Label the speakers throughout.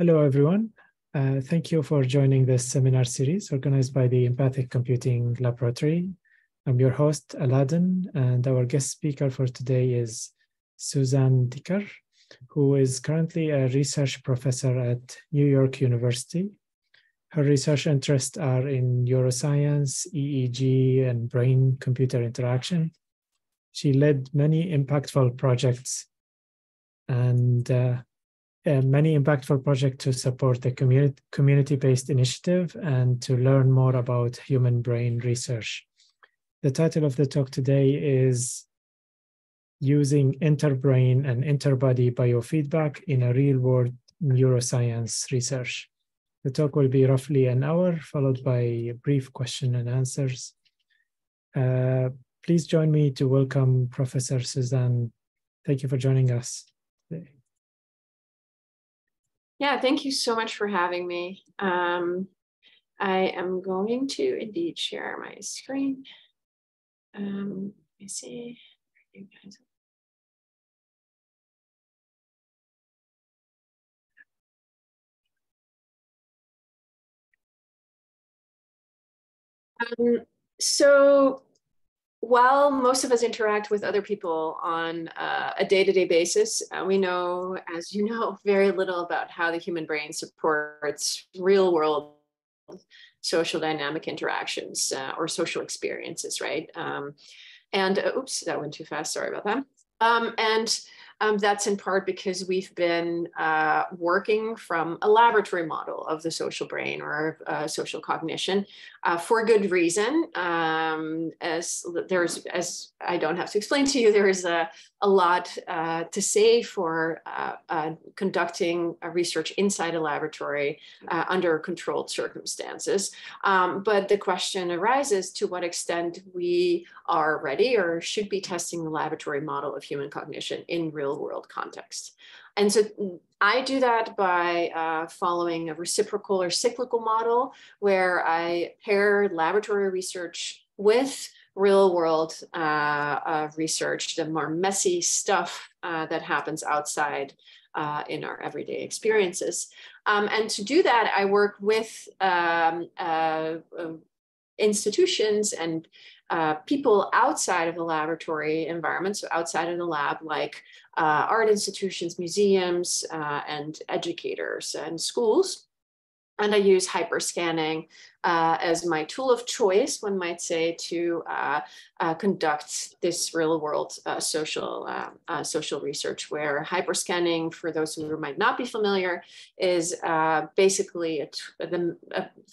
Speaker 1: Hello, everyone. Uh, thank you for joining this seminar series organized by the Empathic Computing Laboratory. I'm your host, Aladdin, and our guest speaker for today is Suzanne Dikker, who is currently a research professor at New York University. Her research interests are in neuroscience, EEG, and brain-computer interaction. She led many impactful projects and uh, uh, many impactful projects to support the community, community-based initiative and to learn more about human brain research. The title of the talk today is Using Interbrain and Interbody Biofeedback in a Real-World Neuroscience Research. The talk will be roughly an hour, followed by brief question and answers. Uh, please join me to welcome Professor Suzanne. Thank you for joining us.
Speaker 2: Yeah, thank you so much for having me. Um, I am going to indeed share my screen. Um, let me see. Um, so while most of us interact with other people on uh, a day-to-day basis, uh, we know, as you know, very little about how the human brain supports real-world social dynamic interactions uh, or social experiences, right? Um, and uh, oops, that went too fast. Sorry about that. Um, and um, that's in part because we've been uh, working from a laboratory model of the social brain or uh, social cognition uh, for good reason. Um, as there's, as I don't have to explain to you, there is a, a lot uh, to say for uh, uh, conducting research inside a laboratory under controlled circumstances. Um, but the question arises to what extent we are ready or should be testing the laboratory model of human cognition in real world context. And so I do that by uh, following a reciprocal or cyclical model where I pair laboratory research with real world uh, uh, research, the more messy stuff uh, that happens outside uh, in our everyday experiences. Um, and to do that, I work with um, uh, um, institutions and uh, people outside of the laboratory environment, so outside of the lab, like uh, art institutions, museums, uh, and educators and schools. And I use hyperscanning uh, as my tool of choice, one might say, to uh, uh, conduct this real world uh, social, uh, uh, social research where hyperscanning, for those who might not be familiar, is basically, the,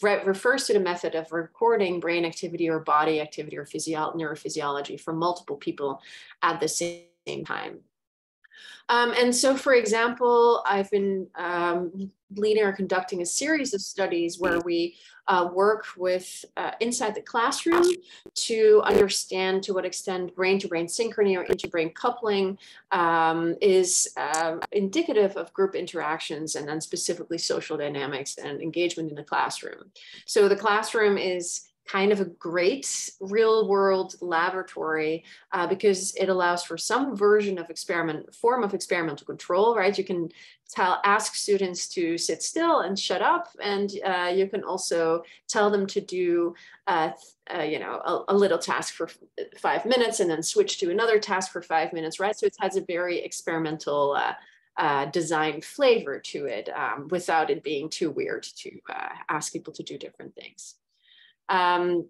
Speaker 2: re refers to the method of recording brain activity or body activity or physio neurophysiology from multiple people at the same time. Um, and so, for example, I've been um, leading or conducting a series of studies where we uh, work with uh, inside the classroom to understand to what extent brain-to-brain synchrony or inter-brain coupling um, is uh, indicative of group interactions and then specifically social dynamics and engagement in the classroom. So the classroom is kind of a great real world laboratory uh, because it allows for some version of experiment form of experimental control right you can tell ask students to sit still and shut up and uh, you can also tell them to do uh, uh you know a, a, little task for five minutes and then switch to another task for five minutes right so it has a very experimental uh, uh, design flavor to it um, without it being too weird to ask people to do different things. Um,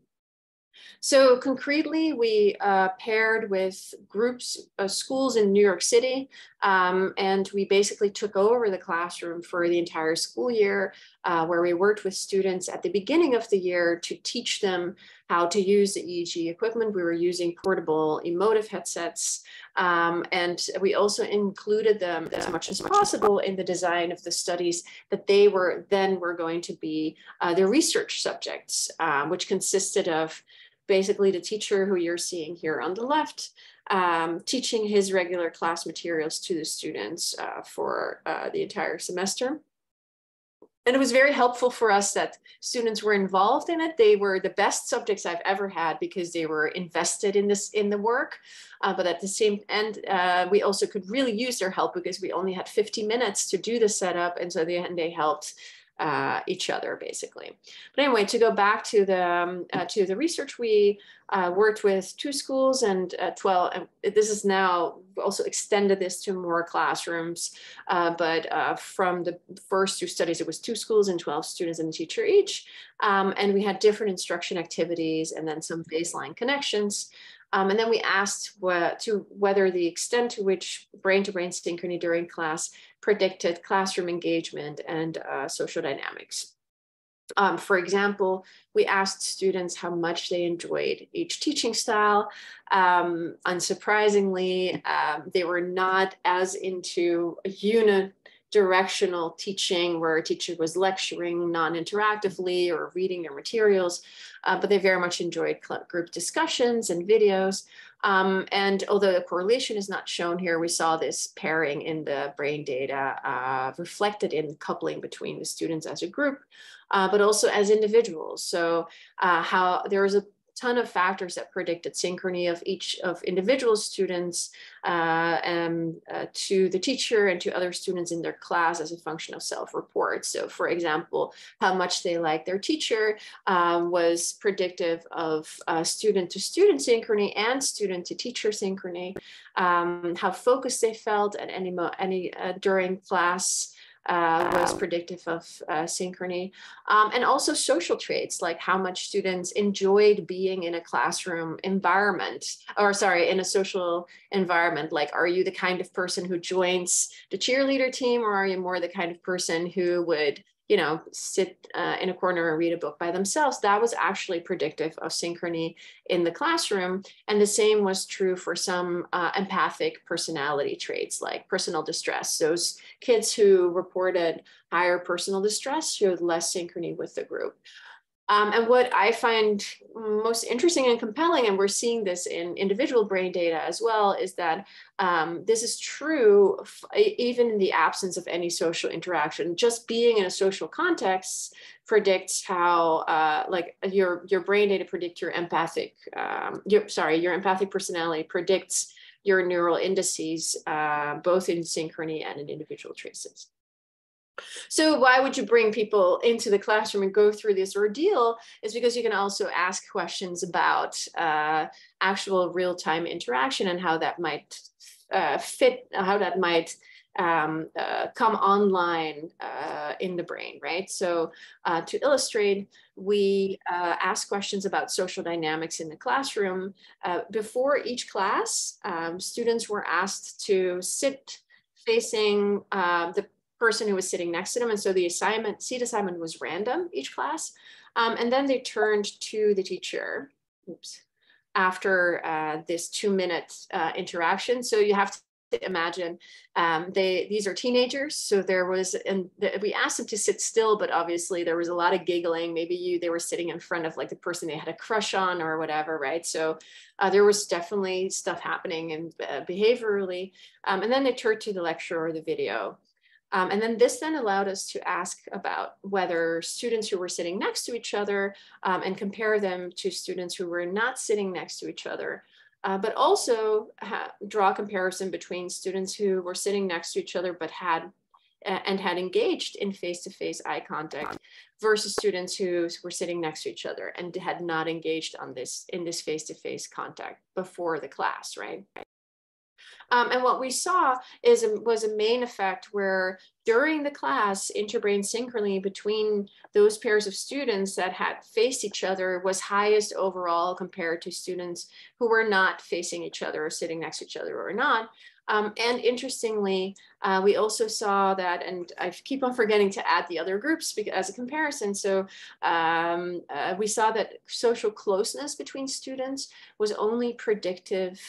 Speaker 2: so concretely, we uh, paired with groups, uh, schools in New York City, um, and we basically took over the classroom for the entire school year, uh, where we worked with students at the beginning of the year to teach them how to use the EEG equipment. We were using portable Emotiv headsets, um, and we also included them as much as possible in the design of the studies that they were then were going to be uh, their research subjects, um, which consisted of basically the teacher who you're seeing here on the left, um, teaching his regular class materials to the students uh, for uh, the entire semester. And it was very helpful for us that students were involved in it. They were the best subjects I've ever had because they were invested in this in the work. Uh, but at the same end, uh, we also could really use their help because we only had 50 minutes to do the setup, and so they and they helped uh, each other basically. But anyway, to go back to the um, uh, to the research, we uh, worked with two schools and uh, 12. And this is now also extended this to more classrooms. Uh, but uh, from the first two studies, it was two schools and 12 students and a teacher each. Um, and we had different instruction activities and then some baseline connections. Um, and then we asked what, to whether the extent to which brain-to-brain synchrony during class predicted classroom engagement and uh, social dynamics. Um, for example, we asked students how much they enjoyed each teaching style. Um, unsurprisingly, um, they were not as into a unit directional teaching where a teacher was lecturing non-interactively or reading their materials, uh, but they very much enjoyed group discussions and videos. Um, and although the correlation is not shown here, we saw this pairing in the brain data uh, reflected in coupling between the students as a group, uh, but also as individuals. So uh, how there was a ton of factors that predicted synchrony of each of individual students uh, um, uh, to the teacher and to other students in their class as a function of self-report. So for example, how much they like their teacher um, was predictive of uh, student to student synchrony and student to teacher synchrony, um, how focused they felt at any, any uh, during class, uh, was predictive of uh, synchrony. Um, and also social traits, like how much students enjoyed being in a classroom environment, or sorry, in a social environment. Like, are you the kind of person who joins the cheerleader team, or are you more the kind of person who would you know, sit uh, in a corner and read a book by themselves, that was actually predictive of synchrony in the classroom. And the same was true for some uh, empathic personality traits like personal distress. Those kids who reported higher personal distress showed less synchrony with the group. Um, and what I find most interesting and compelling, and we're seeing this in individual brain data as well, is that um, this is true even in the absence of any social interaction. Just being in a social context predicts how, uh, like your your brain data predict your empathic, um, your, sorry, your empathic personality predicts your neural indices, uh, both in synchrony and in individual traces. So why would you bring people into the classroom and go through this ordeal is because you can also ask questions about uh, actual real-time interaction and how that might uh, fit, how that might um, uh, come online uh, in the brain, right? So uh, to illustrate, we uh, ask questions about social dynamics in the classroom. before each class, um, students were asked to sit facing the person who was sitting next to them. And so the assignment, seat assignment was random each class. Um, and then they turned to the teacher, oops, after uh, this two minute uh, interaction. So you have to imagine um, they these are teenagers. So there was and we asked them to sit still but obviously there was a lot of giggling. Maybe you they were sitting in front of like the person they had a crush on or whatever right? So uh, there was definitely stuff happening and uh, behaviorally. Um, and then they turned to the lecture or the video um, and then this then allowed us to ask about whether students who were sitting next to each other um, and compare them to students who were not sitting next to each other, uh, but also draw a comparison between students who were sitting next to each other but had and had engaged in face-to-face -face eye contact versus students who were sitting next to each other and had not engaged on this in this face-to-face -face contact before the class, right? Um, and what we saw is was a main effect where during the class, interbrain synchrony between those pairs of students that had faced each other was highest overall compared to students who were not facing each other or sitting next to each other or not. Um, and interestingly, uh, we also saw that, and I keep on forgetting to add the other groups as a comparison. So um, uh, we saw that social closeness between students was only predictive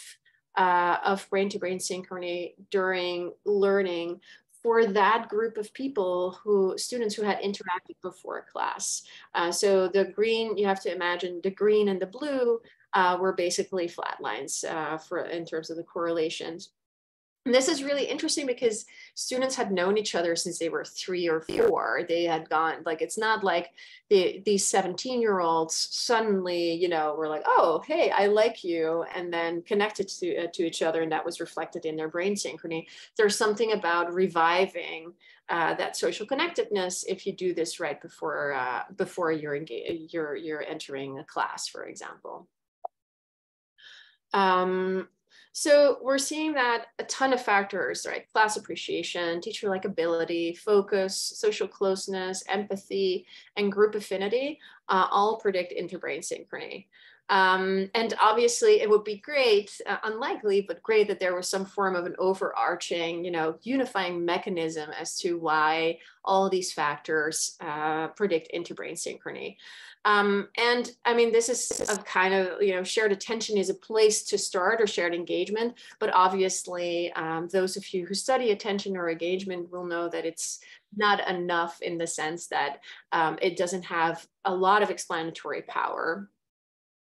Speaker 2: uh, of brain-to-brain synchrony during learning for that group of people who students who had interacted before class. Uh, so the green, you have to imagine the green and the blue uh, were basically flat lines uh, for in terms of the correlations. And this is really interesting because students had known each other since they were three or four. They had gone, like, it's not like the, these 17 year olds suddenly, you know, were like, oh, hey, I like you, and then connected to, uh, to each other. And that was reflected in their brain synchrony. There's something about reviving uh, that social connectedness if you do this right before, uh, before you're, engaged, you're, you're entering a class, for example. Um, so we're seeing that a ton of factors, right? Class appreciation, teacher likability, focus, social closeness, empathy, and group affinity uh, all predict interbrain synchrony. Um, and obviously it would be great, uh, unlikely, but great that there was some form of an overarching, you know, unifying mechanism as to why all these factors uh, predict interbrain synchrony. Um, and I mean, this is a kind of, you know, shared attention is a place to start or shared engagement, but obviously um, those of you who study attention or engagement will know that it's not enough in the sense that um, it doesn't have a lot of explanatory power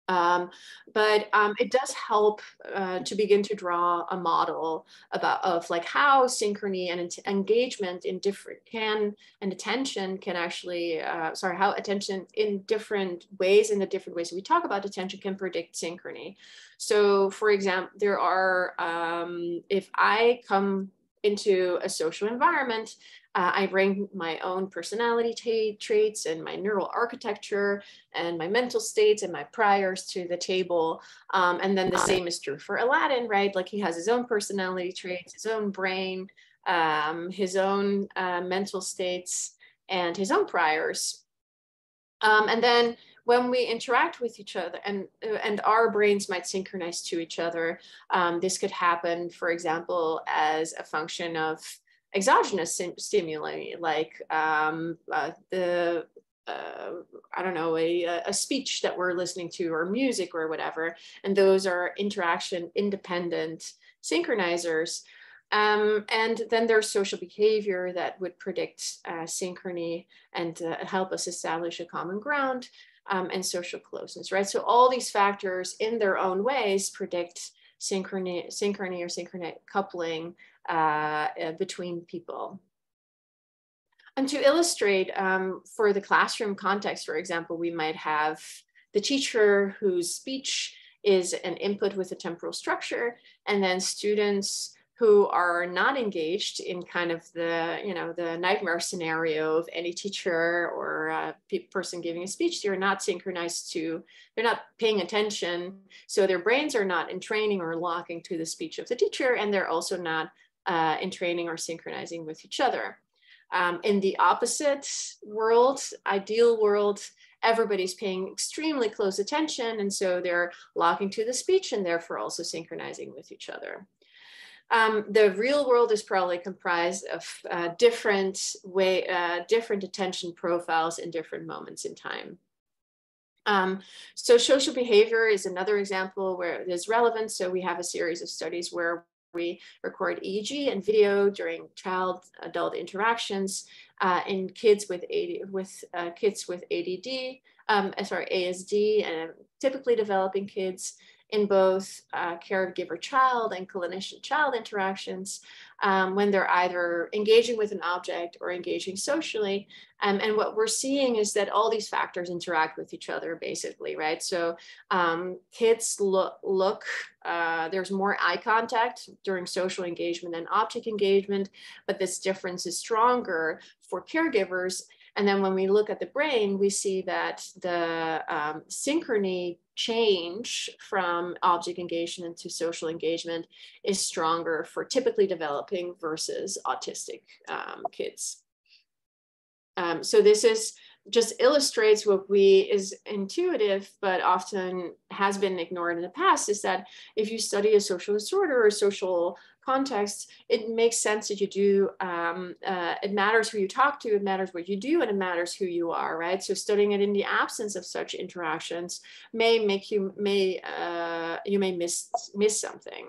Speaker 2: um, but um, it does help uh, to begin to draw a model about of like how synchrony and engagement in different can and attention can actually uh, sorry how attention in different ways in the different ways we talk about attention can predict synchrony. So for example, there are um, if I come into a social environment uh, I bring my own personality traits and my neural architecture and my mental states and my priors to the table. Um, and then the same is true for Aladdin, right? Like he has his own personality traits, his own brain, um, his own uh, mental states, and his own priors. Um, and then when we interact with each other and, and our brains might synchronize to each other, um, this could happen, for example, as a function of exogenous stimuli like um, uh, the uh, I don't know, a, a speech that we're listening to or music or whatever. And those are interaction independent synchronizers. Um, and then there's social behavior that would predict uh, synchrony and uh, help us establish a common ground um, and social closeness, right? So all these factors in their own ways predict synchrony, synchrony or synchronic coupling uh, uh, between people. And to illustrate, um, for the classroom context, for example, we might have the teacher whose speech is an input with a temporal structure, and then students who are not engaged in kind of the, you know, the nightmare scenario of any teacher or a person giving a speech, they're not synchronized to, they're not paying attention. So their brains are not entraining or locking to the speech of the teacher, and they're also not uh, entraining or synchronizing with each other. Um, in the opposite world, ideal world, everybody's paying extremely close attention. And so they're locking to the speech and therefore also synchronizing with each other. Um, the real world is probably comprised of uh, different way, uh, different attention profiles in different moments in time. Um, so social behavior is another example where it is relevant. So we have a series of studies where we record EEG and video during child adult interactions uh, in kids with AD, with uh, kids with ADD, um, sorry, ASD, and typically developing kids in both uh, caregiver child and clinician child interactions um, when they're either engaging with an object or engaging socially. Um, and what we're seeing is that all these factors interact with each other basically, right? So um, kids look, look uh, there's more eye contact during social engagement than object engagement, but this difference is stronger for caregivers and then when we look at the brain, we see that the um, synchrony change from object engagement to social engagement is stronger for typically developing versus autistic um, kids. Um, so this is just illustrates what we is intuitive, but often has been ignored in the past is that if you study a social disorder or social context, it makes sense that you do, um, uh, it matters who you talk to, it matters what you do, and it matters who you are, right? So studying it in the absence of such interactions may make you, may, uh, you may miss, miss something.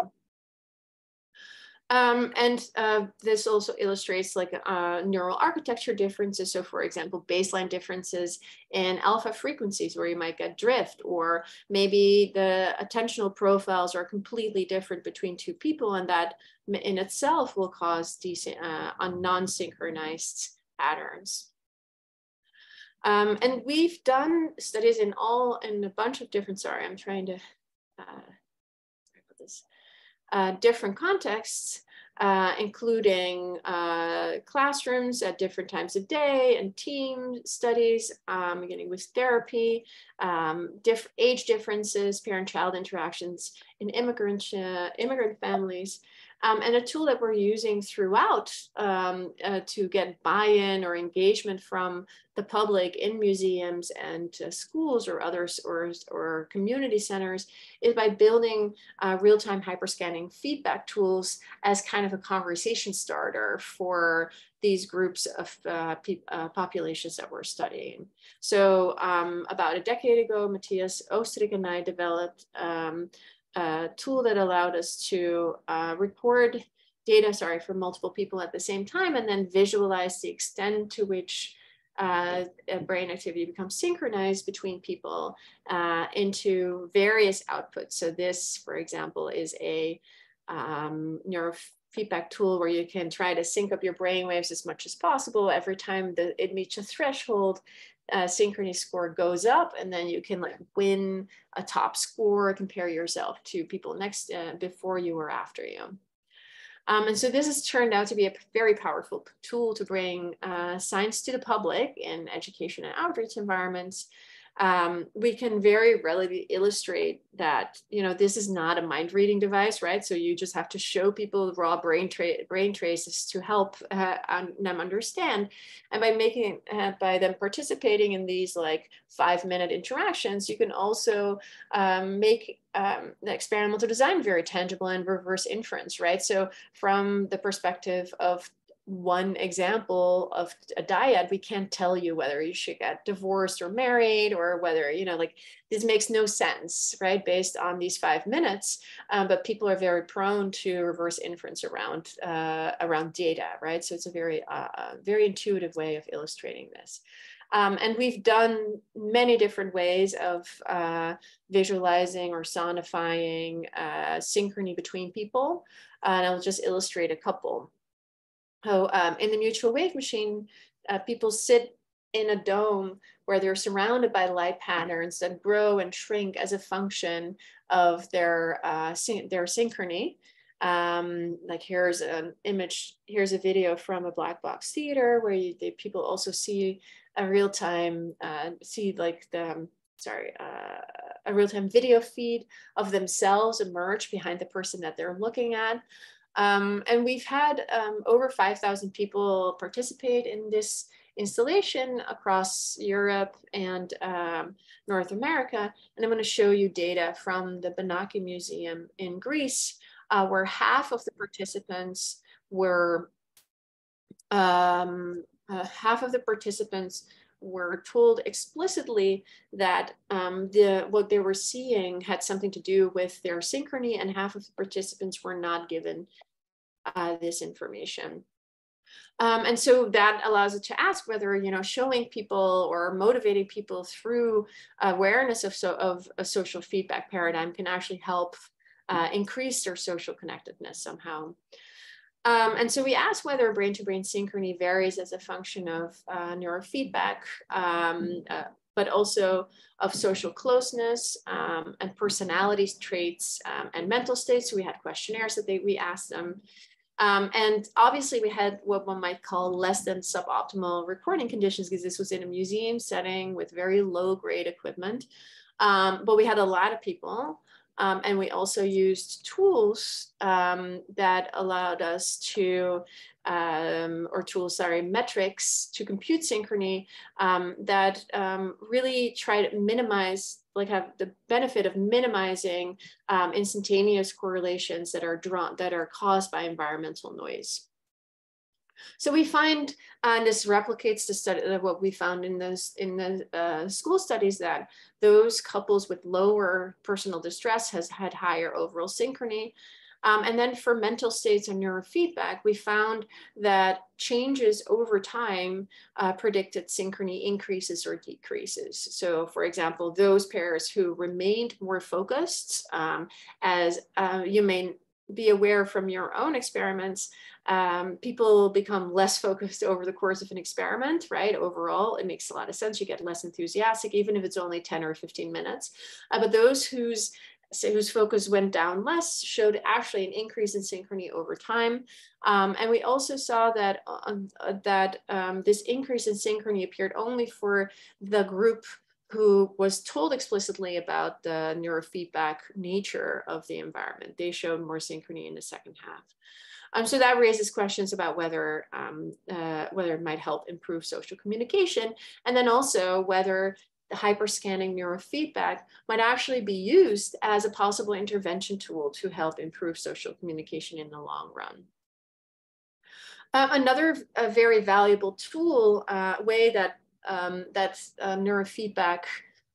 Speaker 2: Um, and uh, this also illustrates like uh, neural architecture differences. So for example, baseline differences in alpha frequencies where you might get drift, or maybe the attentional profiles are completely different between two people and that in itself will cause uh, non-synchronized patterns. Um, and we've done studies in all, in a bunch of different, sorry, I'm trying to, uh, uh, different contexts, uh, including uh, classrooms at different times of day and team studies, um, beginning with therapy, um, diff age differences, parent-child interactions in immigrant, uh, immigrant families, um, and a tool that we're using throughout um, uh, to get buy-in or engagement from the public in museums and uh, schools or others or, or community centers is by building uh, real-time hyperscanning feedback tools as kind of a conversation starter for these groups of uh, uh, populations that we're studying. So um, about a decade ago, Matthias Oostrik and I developed um, a tool that allowed us to uh, record data, sorry, for multiple people at the same time, and then visualize the extent to which uh, brain activity becomes synchronized between people uh, into various outputs. So this, for example, is a um, neurofeedback tool where you can try to sync up your brain waves as much as possible. Every time that it meets a threshold, uh, synchrony score goes up and then you can like win a top score, compare yourself to people next uh, before you or after you. Um, and so this has turned out to be a very powerful tool to bring uh, science to the public in education and outreach environments um, we can very readily illustrate that you know this is not a mind reading device right? So you just have to show people raw brain tra- brain traces to help uh, them understand. And by making uh, by them participating in these like five minute interactions you can also um, make um, the experimental design very tangible and reverse inference right? So from the perspective of one example of a dyad, we can't tell you whether you should get divorced or married or whether, you know, like this makes no sense, right, based on these five minutes. Um, but people are very prone to reverse inference around uh, around data, right? So it's a very, uh, uh, very intuitive way of illustrating this. Um, and we've done many different ways of uh, visualizing or sonifying uh, synchrony between people. and I'll just illustrate a couple. So um, in the mutual wave machine, uh, people sit in a dome where they're surrounded by light patterns that grow and shrink as a function of their, uh, their synchrony. Um, like here's an image, here's a video from a black box theater where you, the people also see a real time, uh, see like the, sorry, uh, a real time video feed of themselves emerge behind the person that they're looking at. Um, and we've had um, over 5,000 people participate in this installation across Europe and um, North America. And I'm going to show you data from the Benaki Museum in Greece, uh, where half of the participants were, um, uh, half of the participants were told explicitly that um, the what they were seeing had something to do with their synchrony, and half of the participants were not given uh, this information. Um, and so that allows it to ask whether, you know, showing people or motivating people through awareness of, so, of a social feedback paradigm can actually help uh, increase their social connectedness somehow. Um, and so we asked whether brain-to-brain synchrony varies as a function of uh, neurofeedback, um, uh, but also of social closeness um, and personality traits um, and mental states. So we had questionnaires that they, we asked them. Um, and obviously we had what one might call less than suboptimal recording conditions because this was in a museum setting with very low grade equipment. Um, but we had a lot of people um, and we also used tools um, that allowed us to, um, or tools, sorry, metrics to compute synchrony um, that really try to minimize, like have the benefit of minimizing um, instantaneous correlations that are drawn, that are caused by environmental noise. So we find, and this replicates the study of what we found in this in the uh, school studies that those couples with lower personal distress has had higher overall synchrony. Um, and then for mental states and neurofeedback, we found that changes over time uh, predicted synchrony increases or decreases. So for example, those pairs who remained more focused, um, as uh, you may be aware from your own experiments, um, people become less focused over the course of an experiment, right? Overall, it makes a lot of sense. You get less enthusiastic, even if it's only 10 or 15 minutes. Uh, but those whose whose focus went down less showed actually an increase in synchrony over time. Um, and we also saw that, uh, uh, that um, this increase in synchrony appeared only for the group who was told explicitly about the neurofeedback nature of the environment. They showed more synchrony in the second half. Um, so that raises questions about whether, um, uh, whether it might help improve social communication, and then also whether the hyperscanning neurofeedback might actually be used as a possible intervention tool to help improve social communication in the long run. Uh, another very valuable tool, uh, way that um, that uh, neurofeedback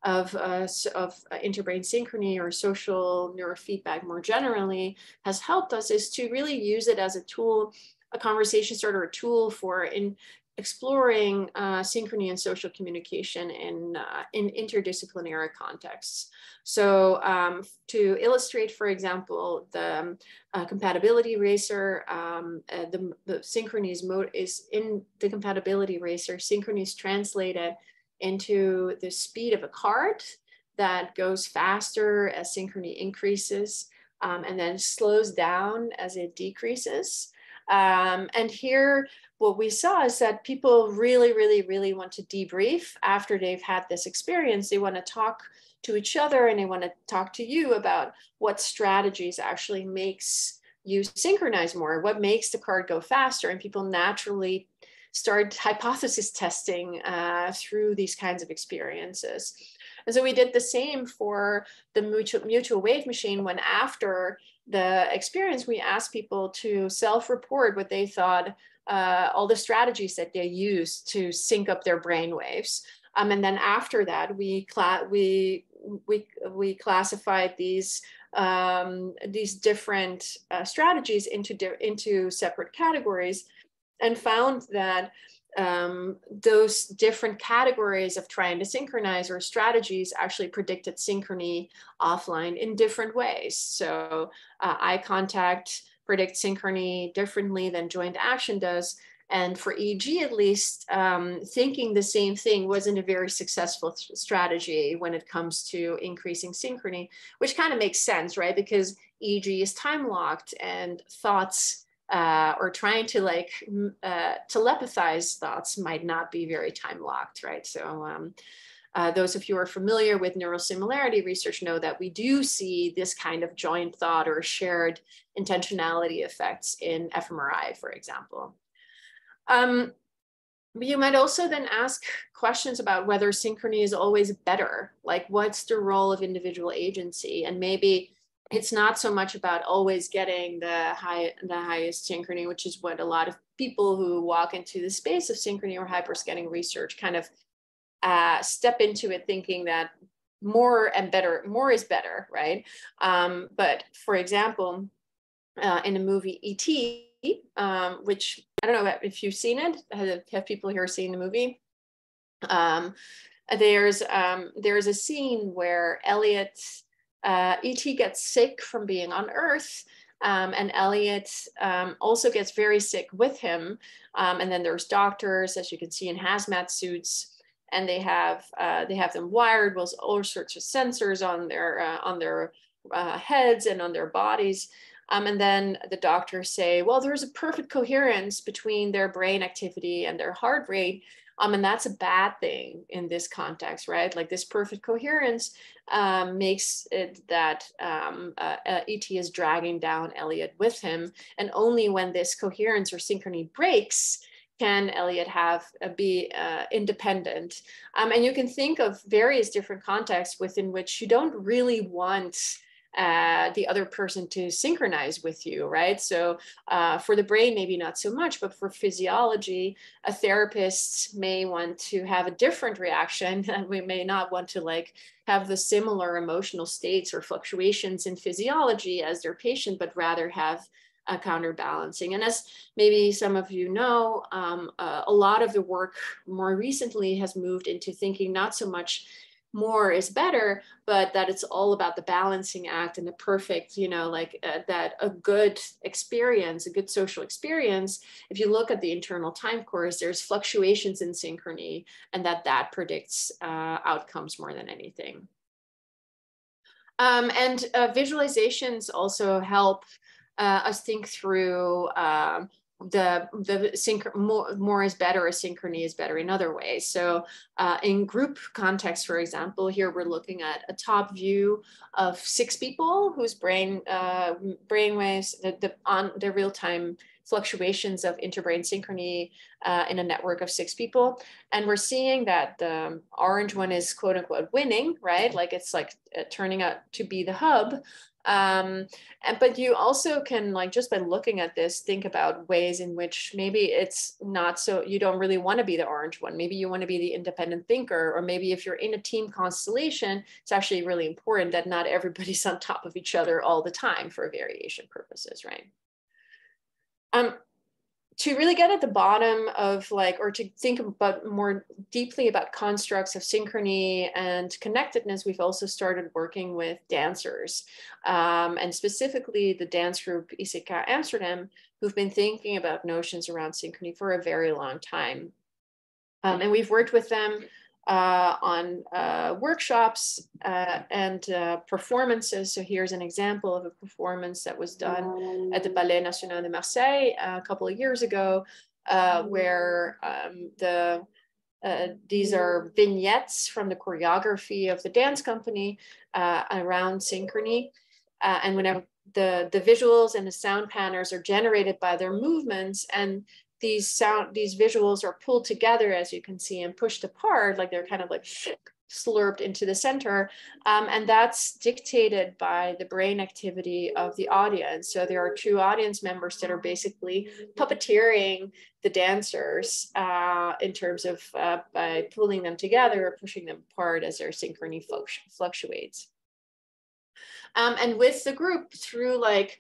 Speaker 2: of, uh, of uh, interbrain synchrony or social neurofeedback more generally has helped us is to really use it as a tool, a conversation starter, a tool for in exploring uh, synchrony and social communication in, uh, in interdisciplinary contexts. So um, to illustrate, for example, the um, uh, compatibility racer, um, uh, the, the synchrony is, is in the compatibility racer, synchrony is translated into the speed of a cart that goes faster as synchrony increases um, and then slows down as it decreases. Um, and here, what we saw is that people really, really, really want to debrief after they've had this experience. They want to talk to each other and they want to talk to you about what strategies actually makes you synchronize more, what makes the card go faster. And people naturally start hypothesis testing uh, through these kinds of experiences. And so we did the same for the mutual, mutual wave machine when after the experience, we asked people to self-report what they thought, uh, all the strategies that they use to sync up their brain waves. Um, and then after that, we, we, we, we classified these, um, these different uh, strategies into, into separate categories and found that um, those different categories of trying to synchronize or strategies actually predicted synchrony offline in different ways. So uh, eye contact predicts synchrony differently than joint action does. And for EEG, at least, um, thinking the same thing wasn't a very successful strategy when it comes to increasing synchrony, which kind of makes sense, right? Because EEG is time locked and thoughts uh, or trying to like uh, telepathize thoughts might not be very time locked, right? So um, uh, those of you who are familiar with neural similarity research know that we do see this kind of joint thought or shared intentionality effects in fMRI, for example. Um, you might also then ask questions about whether synchrony is always better, like what's the role of individual agency? And maybe it's not so much about always getting the high the highest synchrony which is what a lot of people who walk into the space of synchrony or hyperscanning research kind of uh, step into it thinking that more and better more is better right um, but for example uh, in the movie E.T. um, which i don't know if you've seen it have, have people here seen the movie um, there's um, there's a scene where elliot uh, E.T. gets sick from being on Earth, um, and Elliot um, also gets very sick with him. Um, and then there's doctors, as you can see in hazmat suits, and they have uh, they have them wired with all sorts of sensors on their uh, on their uh, heads and on their bodies. Um, and then the doctors say, well, there's a perfect coherence between their brain activity and their heart rate. Um, and that's a bad thing in this context, right? Like this perfect coherence um, makes it that um, uh, uh, ET is dragging down Elliot with him. And only when this coherence or synchrony breaks can Elliot have uh, be uh, independent. Um, and you can think of various different contexts within which you don't really want uh, the other person to synchronize with you, right? So uh, for the brain, maybe not so much, but for physiology, a therapist may want to have a different reaction. And we may not want to like have the similar emotional states or fluctuations in physiology as their patient, but rather have a counterbalancing. And as maybe some of you know, um, uh, a lot of the work more recently has moved into thinking not so much more is better, but that it's all about the balancing act and the perfect, you know, like uh, that a good experience, a good social experience. If you look at the internal time course, there's fluctuations in synchrony and that that predicts uh, outcomes more than anything. Um, and uh, visualizations also help uh, us think through um, the the synch more, more is better or synchrony is better in other ways. So uh, in group context for example here we're looking at a top view of six people whose brain uh, brain waves the, the on the real-time fluctuations of interbrain synchrony uh, in a network of six people. And we're seeing that the orange one is quote unquote winning right? Like it's like uh, turning out to be the hub um, and, but you also can like just by looking at this think about ways in which maybe it's not so you don't really want to be the orange one. Maybe you want to be the independent thinker or maybe if you're in a team constellation it's actually really important that not everybody's on top of each other all the time for variation purposes right? Um, to really get at the bottom of like, or to think about more deeply about constructs of synchrony and connectedness, we've also started working with dancers um, and specifically the dance group ICK Amsterdam, who've been thinking about notions around synchrony for a very long time. Um, and we've worked with them uh, on uh, workshops uh, and uh, performances. So here's an example of a performance that was done at the Ballet National de Marseille uh, a couple of years ago, uh, where um, the these are vignettes from the choreography of the dance company around synchrony. and whenever the, the visuals and the sound patterns are generated by their movements and these sound these visuals are pulled together as you can see and pushed apart like they're kind of like slurped into the center um, and that's dictated by the brain activity of the audience. So there are two audience members that are basically puppeteering the dancers uh, in terms of uh, by pulling them together or pushing them apart as their synchrony fluctuates. Um, and with the group through like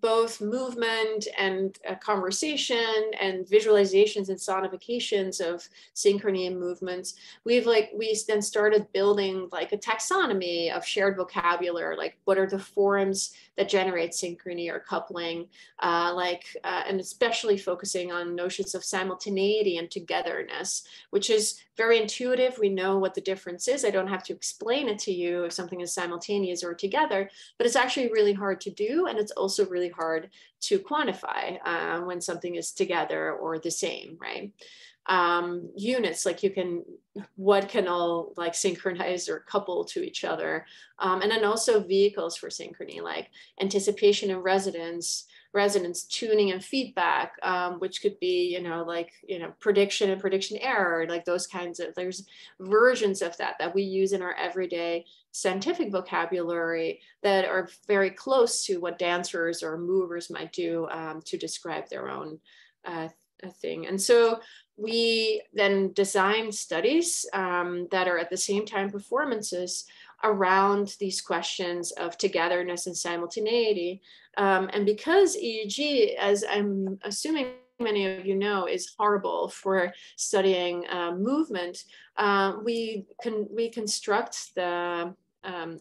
Speaker 2: both movement and conversation and visualizations and sonifications of synchrony and movements we've like we then started building like a taxonomy of shared vocabulary like what are the forms that generate synchrony or coupling uh, like uh, and especially focusing on notions of simultaneity and togetherness which is very intuitive. We know what the difference is. I don't have to explain it to you if something is simultaneous or together but it's actually really hard to do and it's also really hard to quantify uh, when something is together or the same, right? Um, units like you can what can all like synchronize or couple to each other um, and then also vehicles for synchrony like anticipation and resonance resonance tuning and feedback, um, which could be, you know, like, you know, prediction and prediction error, like those kinds of, there's versions of that that we use in our everyday scientific vocabulary that are very close to what dancers or movers might do um, to describe their own uh, thing. And so we then design studies um, that are at the same time performances around these questions of togetherness and simultaneity. Um, and because EEG, as I'm assuming many of you know, is horrible for studying uh, movement, uh, we can we construct the, um,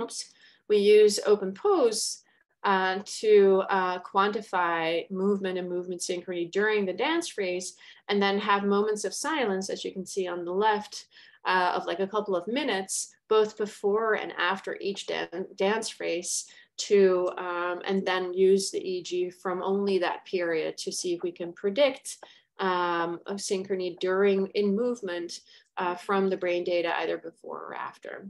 Speaker 2: oops, we use OpenPose uh, to uh, quantify movement and movement synchrony during the dance phrase, and then have moments of silence, as you can see on the left, uh, of like a couple of minutes, both before and after each dan dance phrase to, um, and then use the EEG from only that period to see if we can predict um, of synchrony during in movement uh, from the brain data either before or after.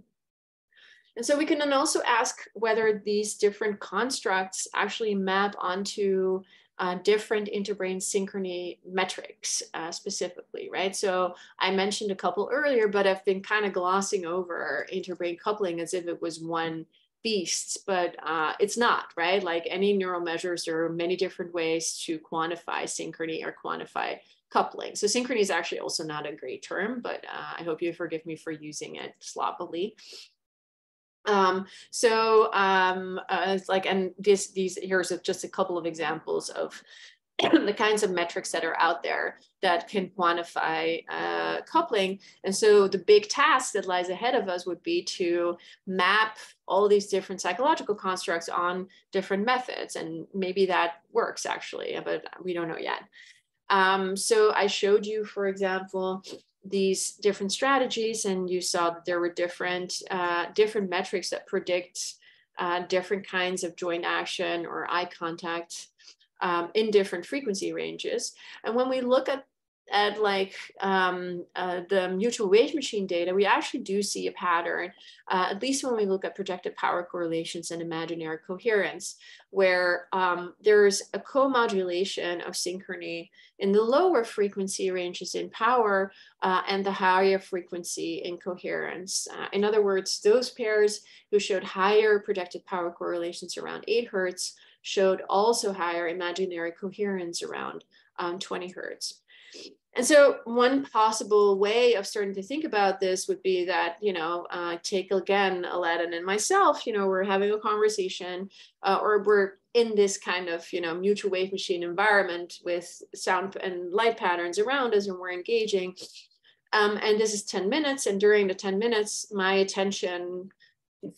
Speaker 2: And so we can then also ask whether these different constructs actually map onto uh, different interbrain synchrony metrics uh, specifically, right? So I mentioned a couple earlier, but I've been kind of glossing over interbrain coupling as if it was one beast, but uh, it's not, right? Like any neural measures, there are many different ways to quantify synchrony or quantify coupling. So synchrony is actually also not a great term, but uh, I hope you forgive me for using it sloppily. Um, so um, uh, it's like, and this, these, here's just a couple of examples of the kinds of metrics that are out there that can quantify uh, coupling. And so the big task that lies ahead of us would be to map all these different psychological constructs on different methods. And maybe that works actually, but we don't know yet. Um, so I showed you, for example, these different strategies and you saw that there were different, uh, different metrics that predict uh, different kinds of joint action or eye contact um, in different frequency ranges. And when we look at at like um, uh, the mutual wave machine data, we actually do see a pattern, uh, at least when we look at projected power correlations and imaginary coherence, where um, there's a co-modulation of synchrony in the lower frequency ranges in power uh, and the higher frequency in coherence. Uh, in other words, those pairs who showed higher projected power correlations around 8 hertz showed also higher imaginary coherence around um, 20 hertz. And so one possible way of starting to think about this would be that, you know, uh, take again, Aladdin and myself, you know, we're having a conversation uh, or we're in this kind of, you know, mutual wave machine environment with sound and light patterns around us and we're engaging. Um, and this is 10 minutes. And during the 10 minutes, my attention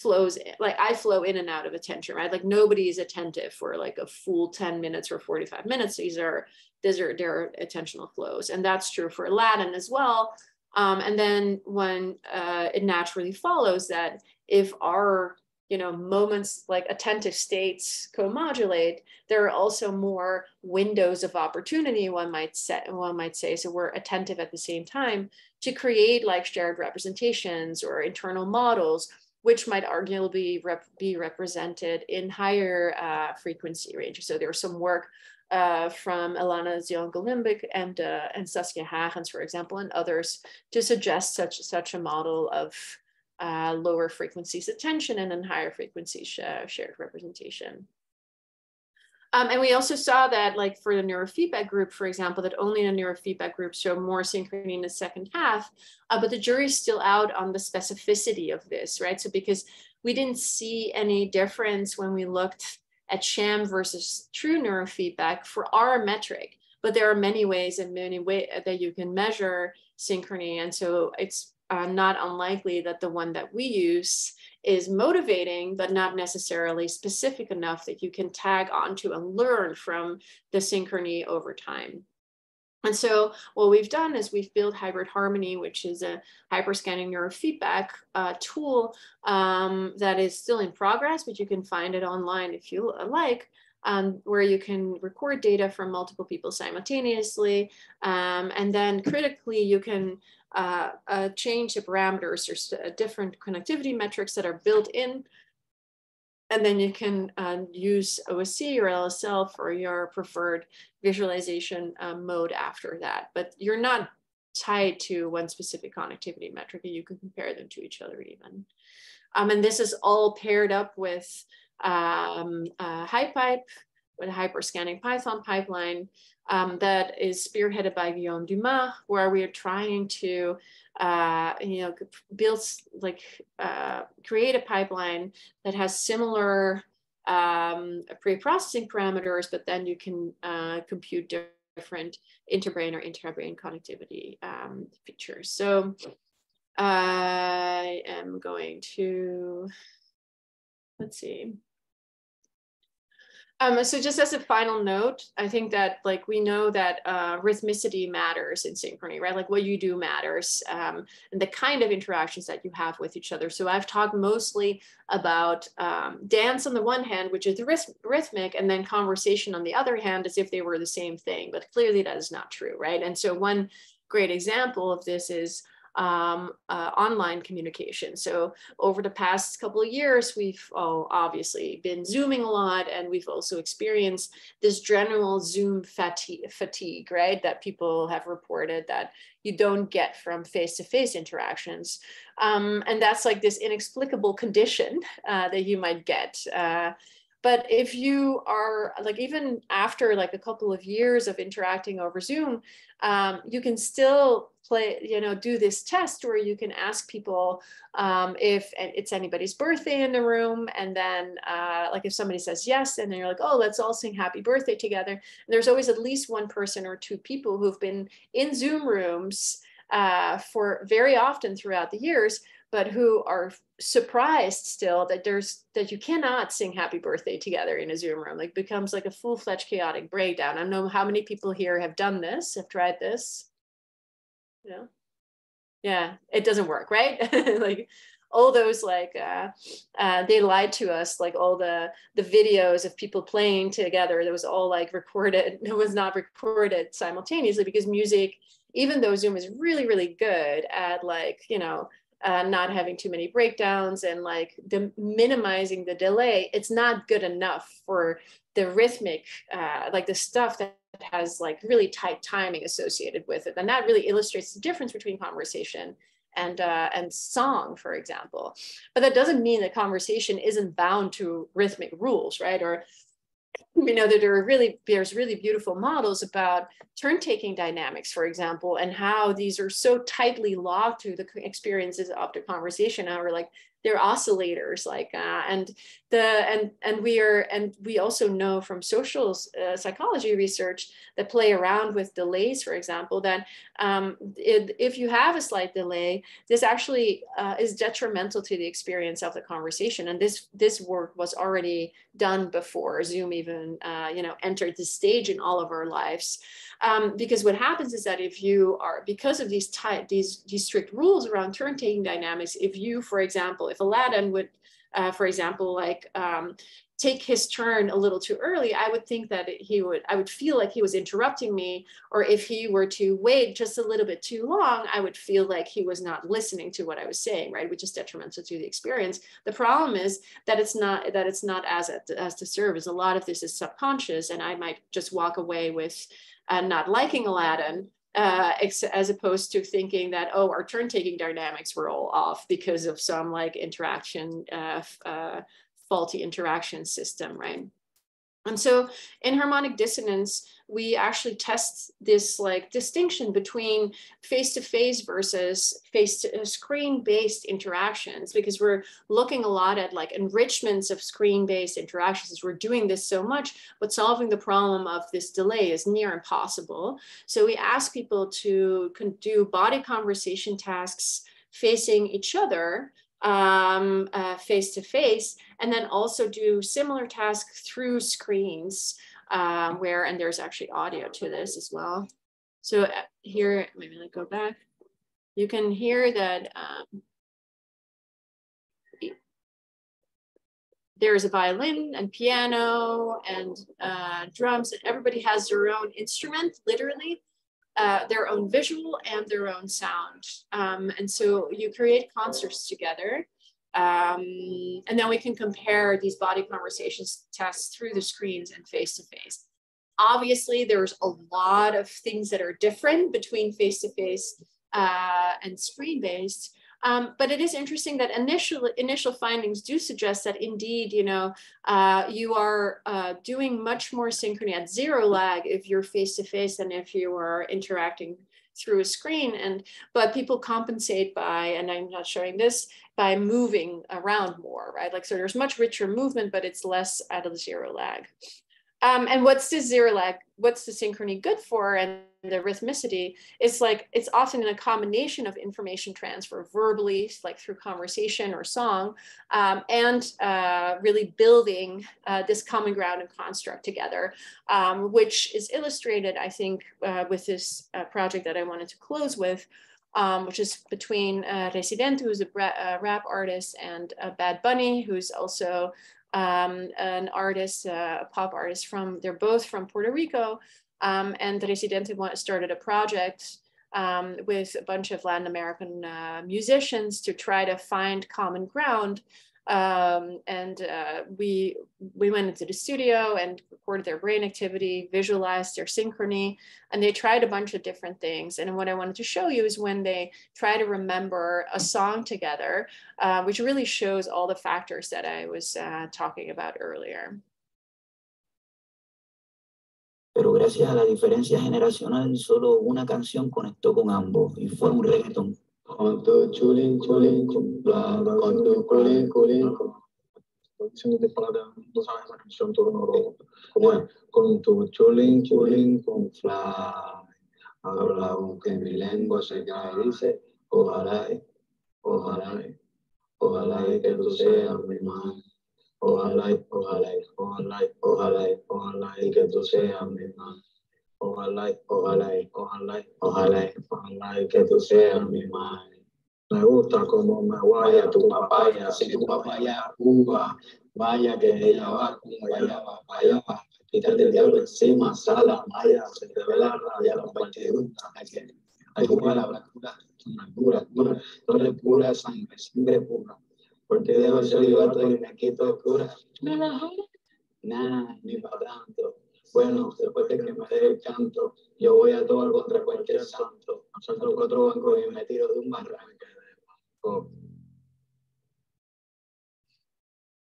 Speaker 2: flows like I flow in and out of attention, right? Like nobody is attentive for like a full 10 minutes or 45 minutes. These are these are their attentional flows. And that's true for Aladdin as well. Um, and then when uh, it naturally follows that if our you know moments like attentive states co-modulate there are also more windows of opportunity one might set one might say so we're attentive at the same time to create like shared representations or internal models which might arguably rep be represented in higher uh, frequency ranges. So there's some work uh, from Elana Zion-Golumbic and, uh, and Saskia Haegens, for example, and others to suggest such, such a model of uh, lower frequencies attention and then higher frequencies shared representation. Um, and we also saw that like for the neurofeedback group, for example, that only the neurofeedback group show more synchrony in the second half, uh, but the jury's still out on the specificity of this, right? So because we didn't see any difference when we looked at sham versus true neurofeedback for our metric, but there are many ways and many ways that you can measure synchrony. And so it's uh, not unlikely that the one that we use is motivating, but not necessarily specific enough that you can tag onto and learn from the synchrony over time. And so what we've done is we've built Hybrid Harmony, which is a hyperscanning neurofeedback uh, tool um, that is still in progress, but you can find it online if you like, um, where you can record data from multiple people simultaneously. Um, and then critically, you can uh, uh, change the parameters. There's uh, different connectivity metrics that are built in. And then you can uh, use OSC or LSL for your preferred visualization um, mode after that. But you're not tied to one specific connectivity metric and you can compare them to each other even. Um, and this is all paired up with um, uh, HyPyP, with a hyperscanning Python pipeline um, that is spearheaded by Guillaume Dumas, where we are trying to, uh, you know, build like uh, create a pipeline that has similar um, pre-processing parameters, but then you can uh, compute different interbrain or intrabrain connectivity um, features. So I am going to, let's see. Um, so just as a final note, I think that like we know that uh, rhythmicity matters in synchrony, right? Like what you do matters um, and the kind of interactions that you have with each other. So I've talked mostly about um, dance on the one hand, which is rhythmic, and then conversation on the other hand, as if they were the same thing. But clearly that is not true, right? And so one great example of this is um, uh, online communication. So over the past couple of years, we've oh, obviously been Zooming a lot and we've also experienced this general Zoom fatigue, fatigue, right? That people have reported that you don't get from face-to-face -face interactions. Um, and that's like this inexplicable condition uh, that you might get. Uh, but if you are like, even after like a couple of years of interacting over Zoom, um, you can still play, you know, do this test where you can ask people um, if it's anybody's birthday in the room. And then uh, like if somebody says yes, and then you're like, oh, let's all sing happy birthday together. And there's always at least one person or two people who've been in Zoom rooms uh, for very often throughout the years but who are surprised still that there's that you cannot sing happy birthday together in a zoom room. Like becomes like a full-fledged chaotic breakdown. I don't know how many people here have done this have tried this. Know? Yeah it doesn't work right? Like all those like uh, uh, they lied to us like all the the videos of people playing together that was all like recorded it was not recorded simultaneously because music even though zoom is really really good at like you know uh, not having too many breakdowns and like the minimizing the delay it's not good enough for the rhythmic uh, like the stuff that has like really tight timing associated with it. And that really illustrates the difference between conversation and uh, and song for example. But that doesn't mean that conversation isn't bound to rhythmic rules right? Or we know that there are really there's really beautiful models about turn taking dynamics for example and how these are so tightly locked to the experiences of the conversation. How we're like they're oscillators like uh, and the and and we are and we also know from social uh, psychology research that play around with delays for example that um, it, if you have a slight delay this actually uh, is detrimental to the experience of the conversation. And this this work was already done before zoom even uh, you know entered the stage in all of our lives. Um, because what happens is that if you are, because of these tight, these, these strict rules around turn taking dynamics, if you, for example, if Aladdin would, uh, for example, like um, take his turn a little too early, I would think that he would, I would feel like he was interrupting me. Or if he were to wait just a little bit too long, I would feel like he was not listening to what I was saying, right? Which is detrimental to the experience. The problem is that it's not, that it's not as, as to serve as a lot of this is subconscious and I might just walk away with and not liking Aladdin, uh, as opposed to thinking that, oh, our turn taking dynamics were all off because of some like interaction, uh, uh, faulty interaction system, right? And so in harmonic dissonance, we actually test this like distinction between face-to-face versus face-to-screen-based interactions because we're looking a lot at like enrichments of screen-based interactions. We're doing this so much, but solving the problem of this delay is near impossible. So we ask people to do body conversation tasks facing each other um, uh, face to face, and then also do similar tasks through screens um, where, and there's actually audio to this as well. So uh, here, maybe let go back. You can hear that um, there's a violin and piano and uh, drums, and everybody has their own instrument, literally, uh, their own visual and their own sound. Um, and so you create concerts together. Um, and then we can compare these body conversations tests through the screens and face to face. Obviously, there's a lot of things that are different between face to face and screen based. Um, but it is interesting that initial initial findings do suggest that indeed, you know, uh, you are uh, doing much more synchrony at zero lag if you're face to face than if you are interacting through a screen. And but people compensate by, and I'm not showing this, by moving around more, right? Like so, there's much richer movement, but it's less at a zero lag. Um, and what's the zero lag? What's the synchrony good for? And the rhythmicity is like it's often in a combination of information transfer verbally, like through conversation or song, um, and uh, really building uh, this common ground and construct together, um, which is illustrated, I think, uh, with this uh, project that I wanted to close with. Um, which is between uh, Residente, who's a rap artist, and uh, Bad Bunny, who's also um, an artist, uh, a pop artist from, they're both from Puerto Rico. Um, and Residente started a project um, with a bunch of Latin American uh, musicians to try to find common ground. Um, and uh, we we went into the studio and recorded their brain activity, visualized their synchrony, and they tried a bunch of different things. And what I wanted to show you is when they try to remember a song together, uh, which really shows all the factors that I was uh, talking about earlier.
Speaker 3: Pero gracias a la diferencia generacional, solo una canción conectó con ambos y fue un reggaetón. Cuando chulin, chulin, cuando colin, colin, diciendo de palabra, no sabes esa canción, todo no robo. Bueno, con tu chulin, chulin, con fly. Habla aunque mi lengua se cae, dice, ojalá, ojalá, ojalá que tú seas mi madre. Ojalá, ojalá, ojalá, ojalá, ojalá que tú seas mi madre. Ojalá, ojalá, ojalá, ojalá, ojalá que tú seas mi madre. Me gusta como me guaya tu papaya, si tu papaya uva, vaya que ella va como ella va, vaya va. Quítate el diablo encima, sala, maya, se te ve la rabia, los 21, hay que, palabra pura, pura, pura, no pura sangre, sangre pura. Porque debo ser yo y me quito cura. Nada, ni para tanto. Bueno, que me dé el canto, yo voy a contra cualquier santo. Salto cuatro bancos y me tiro de un barranque.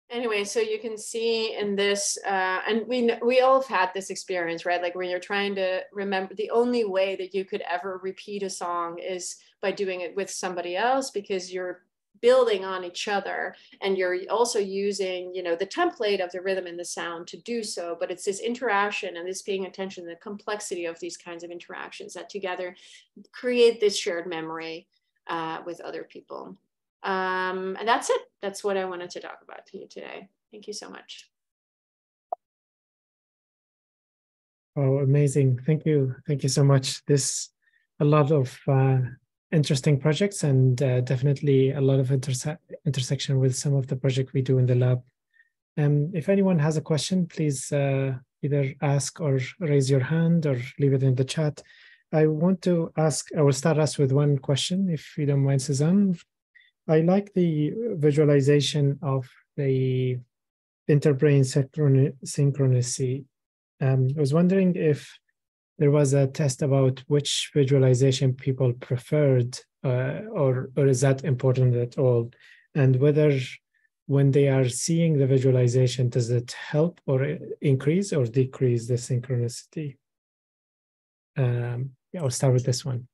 Speaker 2: Anyway, so you can see in this, uh, and we we all have had this experience, right? Like when you're trying to remember, the only way that you could ever repeat a song is by doing it with somebody else because you're building on each other and you're also using you know the template of the rhythm and the sound to do so but it's this interaction and this paying attention to the complexity of these kinds of interactions that together create this shared memory uh, with other people. Um, and that's it. That's what i wanted to talk about to you today. Thank you so much.
Speaker 1: Oh amazing. Thank you. Thank you so much. This a lot of uh, interesting projects and uh, definitely a lot of interse intersection with some of the project we do in the lab. Um, if anyone has a question, please uh, either ask or raise your hand or leave it in the chat. I want to ask, I will start us with one question, if you don't mind, Suzanne. I like the visualization of the interbrain synchronicity. Um, I was wondering if there was a test about which visualization people preferred, uh, or, or is that important at all? And whether when they are seeing the visualization, does it help or increase or decrease the synchronicity? Um, yeah, I'll start with this one.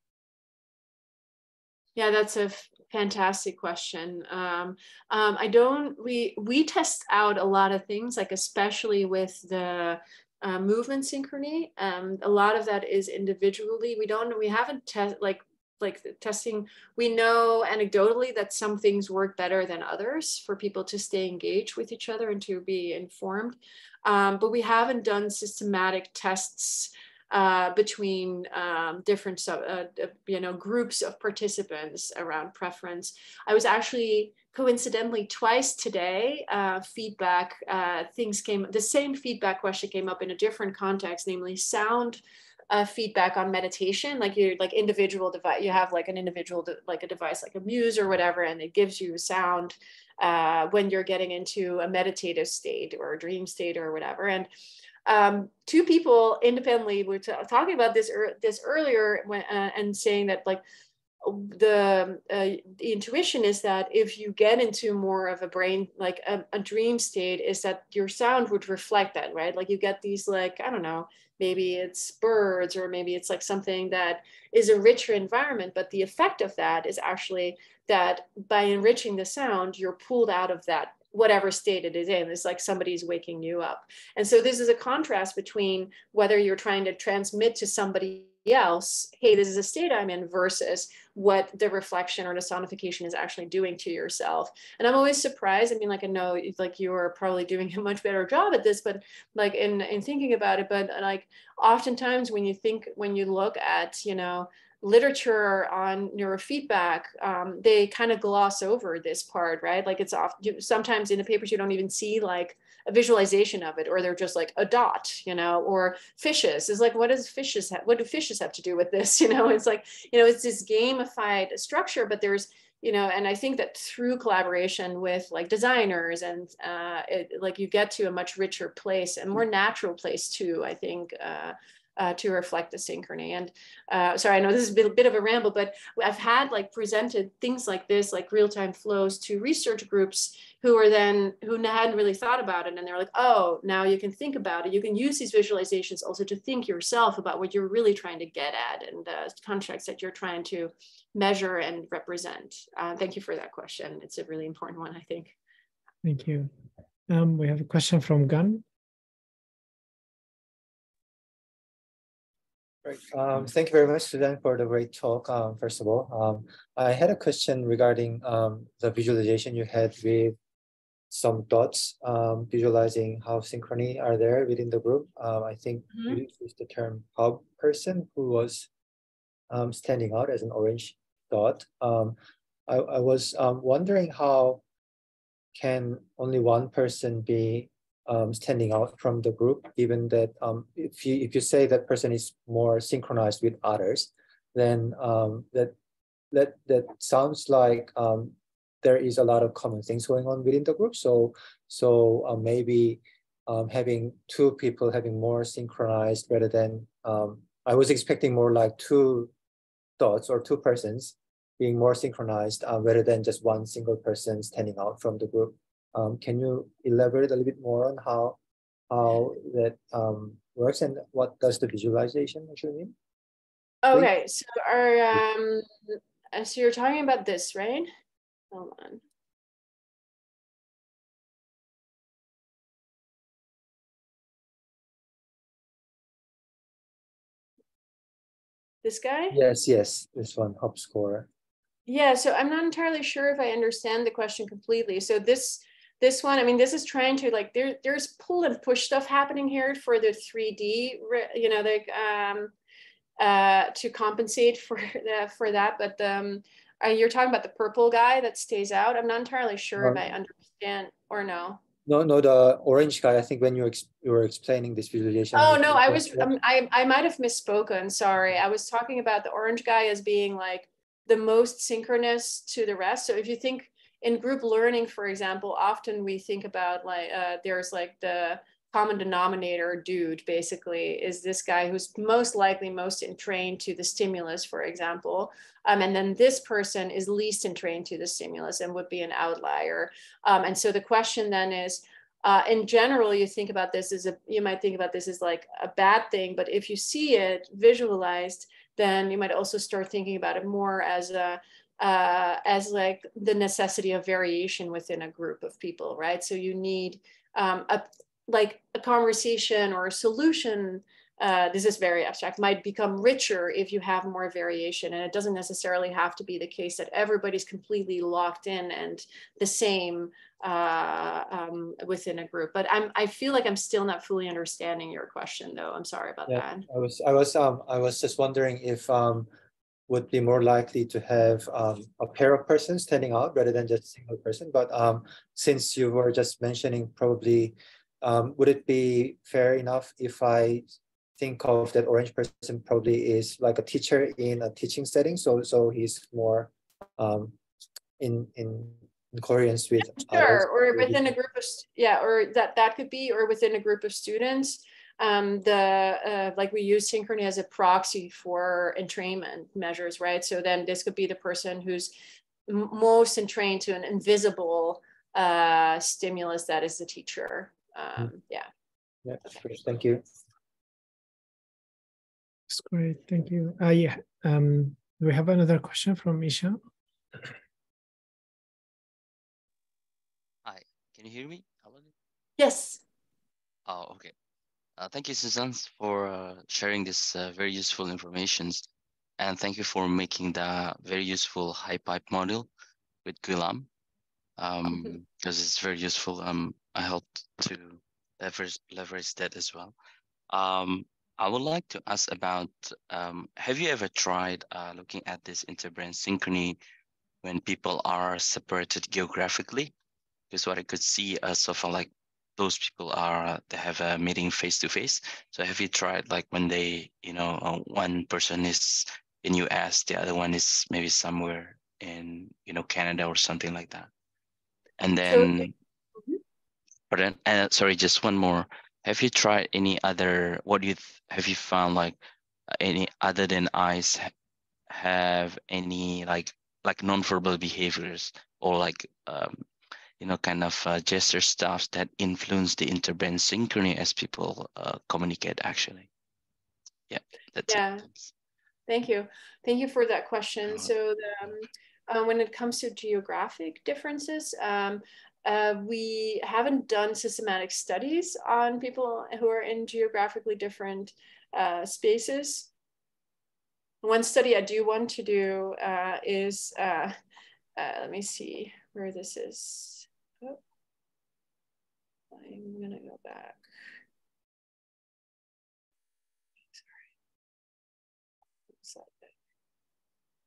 Speaker 2: Yeah, that's a fantastic question. Um, um, I don't. We we test out a lot of things, like especially with the uh, movement synchrony. Um, a lot of that is individually. We don't, we haven't test like like testing. We know anecdotally that some things work better than others for people to stay engaged with each other and to be informed. Um, but we haven't done systematic tests uh, between um, different sub, uh, you know groups of participants around preference. I was actually coincidentally twice today uh, feedback uh, things came the same feedback question came up in a different context namely sound uh, feedback on meditation like you like individual device you have like an individual like a device like a muse or whatever and it gives you sound uh, when you're getting into a meditative state or a dream state or whatever and um, two people independently were t- talking about this er- this earlier when, uh, and saying that like the, uh, the intuition is that if you get into more of a brain like a, a, dream state is that your sound would reflect that right? Like you get these like i don't know maybe it's birds or maybe it's like something that is a richer environment but the effect of that is actually that by enriching the sound you're pulled out of that whatever state it is in. It's like somebody's waking you up. And so this is a contrast between whether you're trying to transmit to somebody else, hey, this is a state I'm in, versus what the reflection or the sonification is actually doing to yourself. And I'm always surprised. I mean, like I know like you are probably doing a much better job at this, but like in in thinking about it, but like oftentimes when you think when you look at, you know, literature on neurofeedback, um, they kind of gloss over this part, right? Like it's off. Sometimes in the papers you don't even see like a visualization of it, or they're just like a dot, you know, or fishes is like, what does fishes have? What do fishes have to do with this? You know, it's like, you know, it's this gamified structure, but there's you know and i think that through collaboration with like designers and uh, it, like you get to a much richer place and more natural place too i think uh, uh, to reflect the synchrony. And uh, sorry, I know this is a bit, bit, of a ramble, but I've had like presented things like this, like real-time flows to research groups who are then, who hadn't really thought about it. And they're like, oh, now you can think about it. You can use these visualizations also to think yourself about what you're really trying to get at and the context that you're trying to measure and represent? Uh, thank you for that question. It's a really important one, I think.
Speaker 1: Thank you. Um, we have a question from Gun.
Speaker 4: Um, thank you very much, Susan, for the great talk. Um, first of all, um, I had a question regarding um, the visualization you had with some dots, um, visualizing how synchrony are there within the group. Um, I think mm -hmm. you used the term hub person who was um, standing out as an orange dot. Um, I, I, was um, wondering how can only one person be um, standing out from the group, given that um, if you if you say that person is more synchronized with others, then um, that that that sounds like um, there is a lot of common things going on within the group. So so uh, maybe having two people having more synchronized rather than I was expecting more like two thoughts or two persons being more synchronized uh, rather than just one single person standing out from the group. Um, can you elaborate a little bit more on how how that um, works and what does the visualization actually mean?
Speaker 2: Okay, so our um, so you're talking about this, right? Hold on. This guy?
Speaker 4: Yes, yes, this one, hop score.
Speaker 2: Yeah, so I'm not entirely sure if I understand the question completely. So this this one, I mean, this is trying to like there there's pull and push stuff happening here for the 3D, you know, like um, uh, to compensate for the, for that. But um, uh, you're talking about the purple guy that stays out. I'm not entirely sure if I understand or no.
Speaker 4: No, no, the orange guy. I think when you ex- you were explaining this visualization.
Speaker 2: Oh no, I was um, I I might have misspoken. Sorry, I was talking about the orange guy as being like the most synchronous to the rest. So if you think in group learning, for example, often we think about like uh, there's like the common denominator dude basically is this guy who's most likely most entrained to the stimulus for example um, and then this person is least entrained to the stimulus and would be an outlier. Um, and so the question then is uh, in general you think about this as a you might think about this as like a bad thing but if you see it visualized then you might also start thinking about it more as a uh, as like the necessity of variation within a group of people right? So you need um, a, like a conversation or a solution uh, this is very abstract might become richer if you have more variation and it doesn't necessarily have to be the case that everybody's completely locked in and the same uh, um, within a group. But i'm i feel like i'm still not fully understanding your question though. I'm sorry about yeah, that.
Speaker 4: I was i was um i was just wondering if um would be more likely to have um, a pair of persons standing out rather than just a single person. But um since you were just mentioning probably um, would it be fair enough if I think of that orange person probably is like a teacher in a teaching setting, so so he's more um, in in in coherence with
Speaker 2: sure, or within a group of yeah, or that that could be, or within a group of students. Um, the uh, like we use synchrony as a proxy for entrainment measures, right? So then this could be the person who's most entrained to an invisible uh, stimulus that is the teacher. Hmm. um, yeah.
Speaker 4: Yeah, that's great. Thank you.
Speaker 1: That's great. Thank you. Uh, yeah. Um, we have another question from Isha?
Speaker 5: Hi, can you hear me?
Speaker 2: Yes.
Speaker 5: Oh, okay. Uh, thank you, Susan, for uh, sharing this uh, very useful information. And thank you for making the very useful HyPyP model with Guillaume um, because it's very useful. Um, I hope to leverage leverage that as well. Um, I would like to ask about, um, have you ever tried uh, looking at this interbrain synchrony when people are separated geographically? Because what I could see uh, so far, like those people are, they have a meeting face to face. So have you tried like when they, you know, uh, one person is in US, the other one is maybe somewhere in, you know, Canada or something like that? And then, so, but then, uh, sorry, just one more have you tried any other what do you have you found like any other than eyes have any like like non-verbal behaviors or like um, you know kind of uh, gesture stuff that influence the interbrain synchrony as people uh, communicate actually yeah that's
Speaker 2: yeah it. thank you thank you for that question so the, um, uh, when it comes to geographic differences um, uh, we haven't done systematic studies on people who are in geographically different uh, spaces. One study I do want to do uh, is, uh, uh, let me see where this is. Oh. I'm gonna go back. Sorry.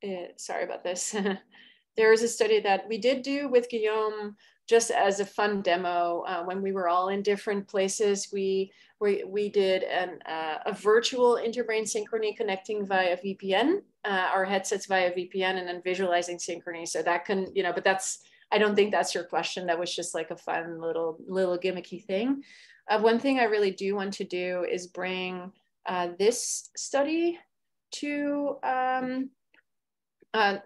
Speaker 2: Uh, sorry about this. there is a study that we did do with Guillaume just as a fun demo, uh, when we were all in different places, we we, we did an, uh, a virtual interbrain synchrony connecting via VPN, uh, our headsets via VPN, and then visualizing synchrony. So that can, you know, but that's I don't think that's your question. That was just like a fun little little gimmicky thing. Uh, one thing I really do want to do is bring uh, this study to um, uh,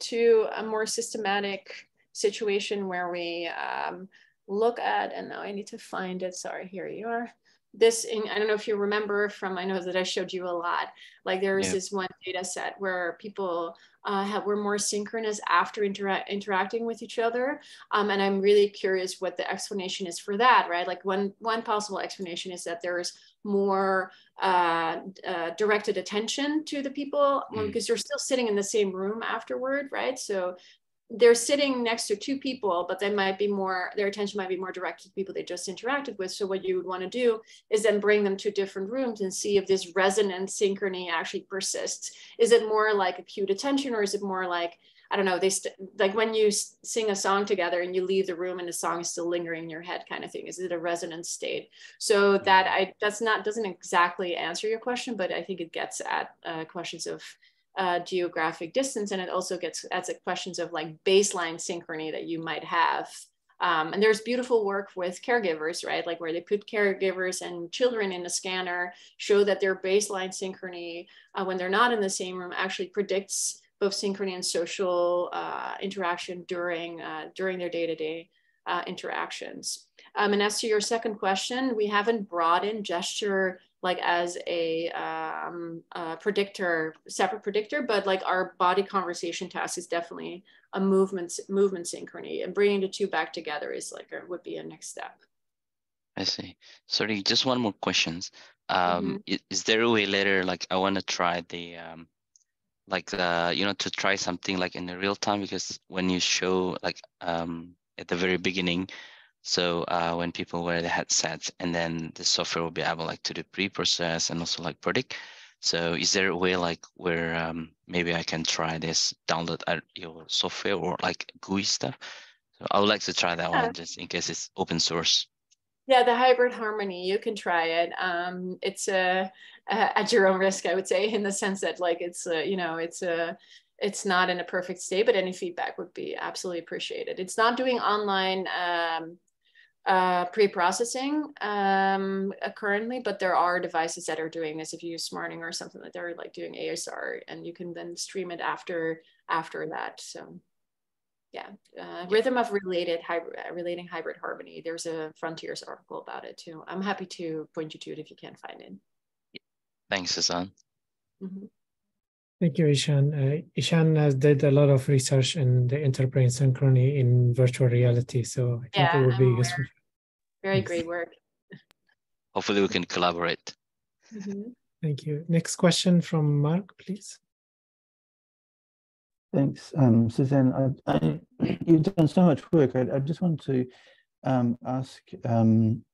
Speaker 2: to a more systematic situation where we um, look at, and now I need to find it. Sorry, here you are. This, in, I don't know if you remember from, I know that I showed you a lot, like there was yeah. this one data set where people uh, have, were more synchronous after intera interacting with each other. Um, and I'm really curious what the explanation is for that, right? Like one, one possible explanation is that there's more uh, uh, directed attention to the people mm. because they're still sitting in the same room afterward, right? So they're sitting next to two people, but they might be more, their attention might be more directed to people they just interacted with. So what you would want to do is then bring them to different rooms and see if this resonant synchrony actually persists. Is it more like acute attention or is it more like, I don't know, they like when you sing a song together and you leave the room and the song is still lingering in your head kind of thing. Is it a resonance state? So that I, that's not, doesn't exactly answer your question, but I think it gets at uh, questions of uh, geographic distance. And it also gets at questions of like baseline synchrony that you might have. Um, and there's beautiful work with caregivers, right? Like where they put caregivers and children in a scanner, show that their baseline synchrony uh, when they're not in the same room actually predicts both synchrony and social uh, interaction during, uh, during their day-to-day -day, uh, interactions. Um, and as to your second question, we haven't brought in gesture like as a, um, a predictor, separate predictor, but like our body conversation task is definitely a movement movement synchrony, and bringing the two back together is like a, would be a next step.
Speaker 5: I see. Sorry, just one more questions. Um, mm -hmm. is, is, there a way later, like I want to try the, um, like uh, you know, to try something like in the real time because when you show like um, at the very beginning, so uh, when people wear the headsets and then the software will be able like to do pre-process and also like predict. So is there a way like where um, maybe I can try this, download your software or like GUI stuff? So I would like to try that yeah. one just in case it's open source.
Speaker 2: Yeah, the hybrid harmony, you can try it. Um, it's a, a, at your own risk, I would say, in the sense that like it's you know, it's a, it's not in a perfect state, but any feedback would be absolutely appreciated. It's not doing online um, uh, pre-processing um, uh, currently, but there are devices that are doing this. If you use Smarting or something like they're like doing ASR, and you can then stream it after after that. So, yeah, uh, rhythm of related hybrid, relating hybrid harmony. There's a Frontiers article about it too. I'm happy to point you to it if you can't find it.
Speaker 5: Thanks, Susan.
Speaker 1: Mm -hmm. Thank you, Ishan. Uh, Ishan has did a lot of research in the interbrain synchrony in virtual reality, so I think yeah, it would be useful.
Speaker 2: Very great work.
Speaker 5: Hopefully we can collaborate.
Speaker 1: Mm -hmm. Thank you. Next question from Mark, please.
Speaker 6: Thanks, um, Suzanne. I, I, you've done so much work. I, I just want to um, ask, um,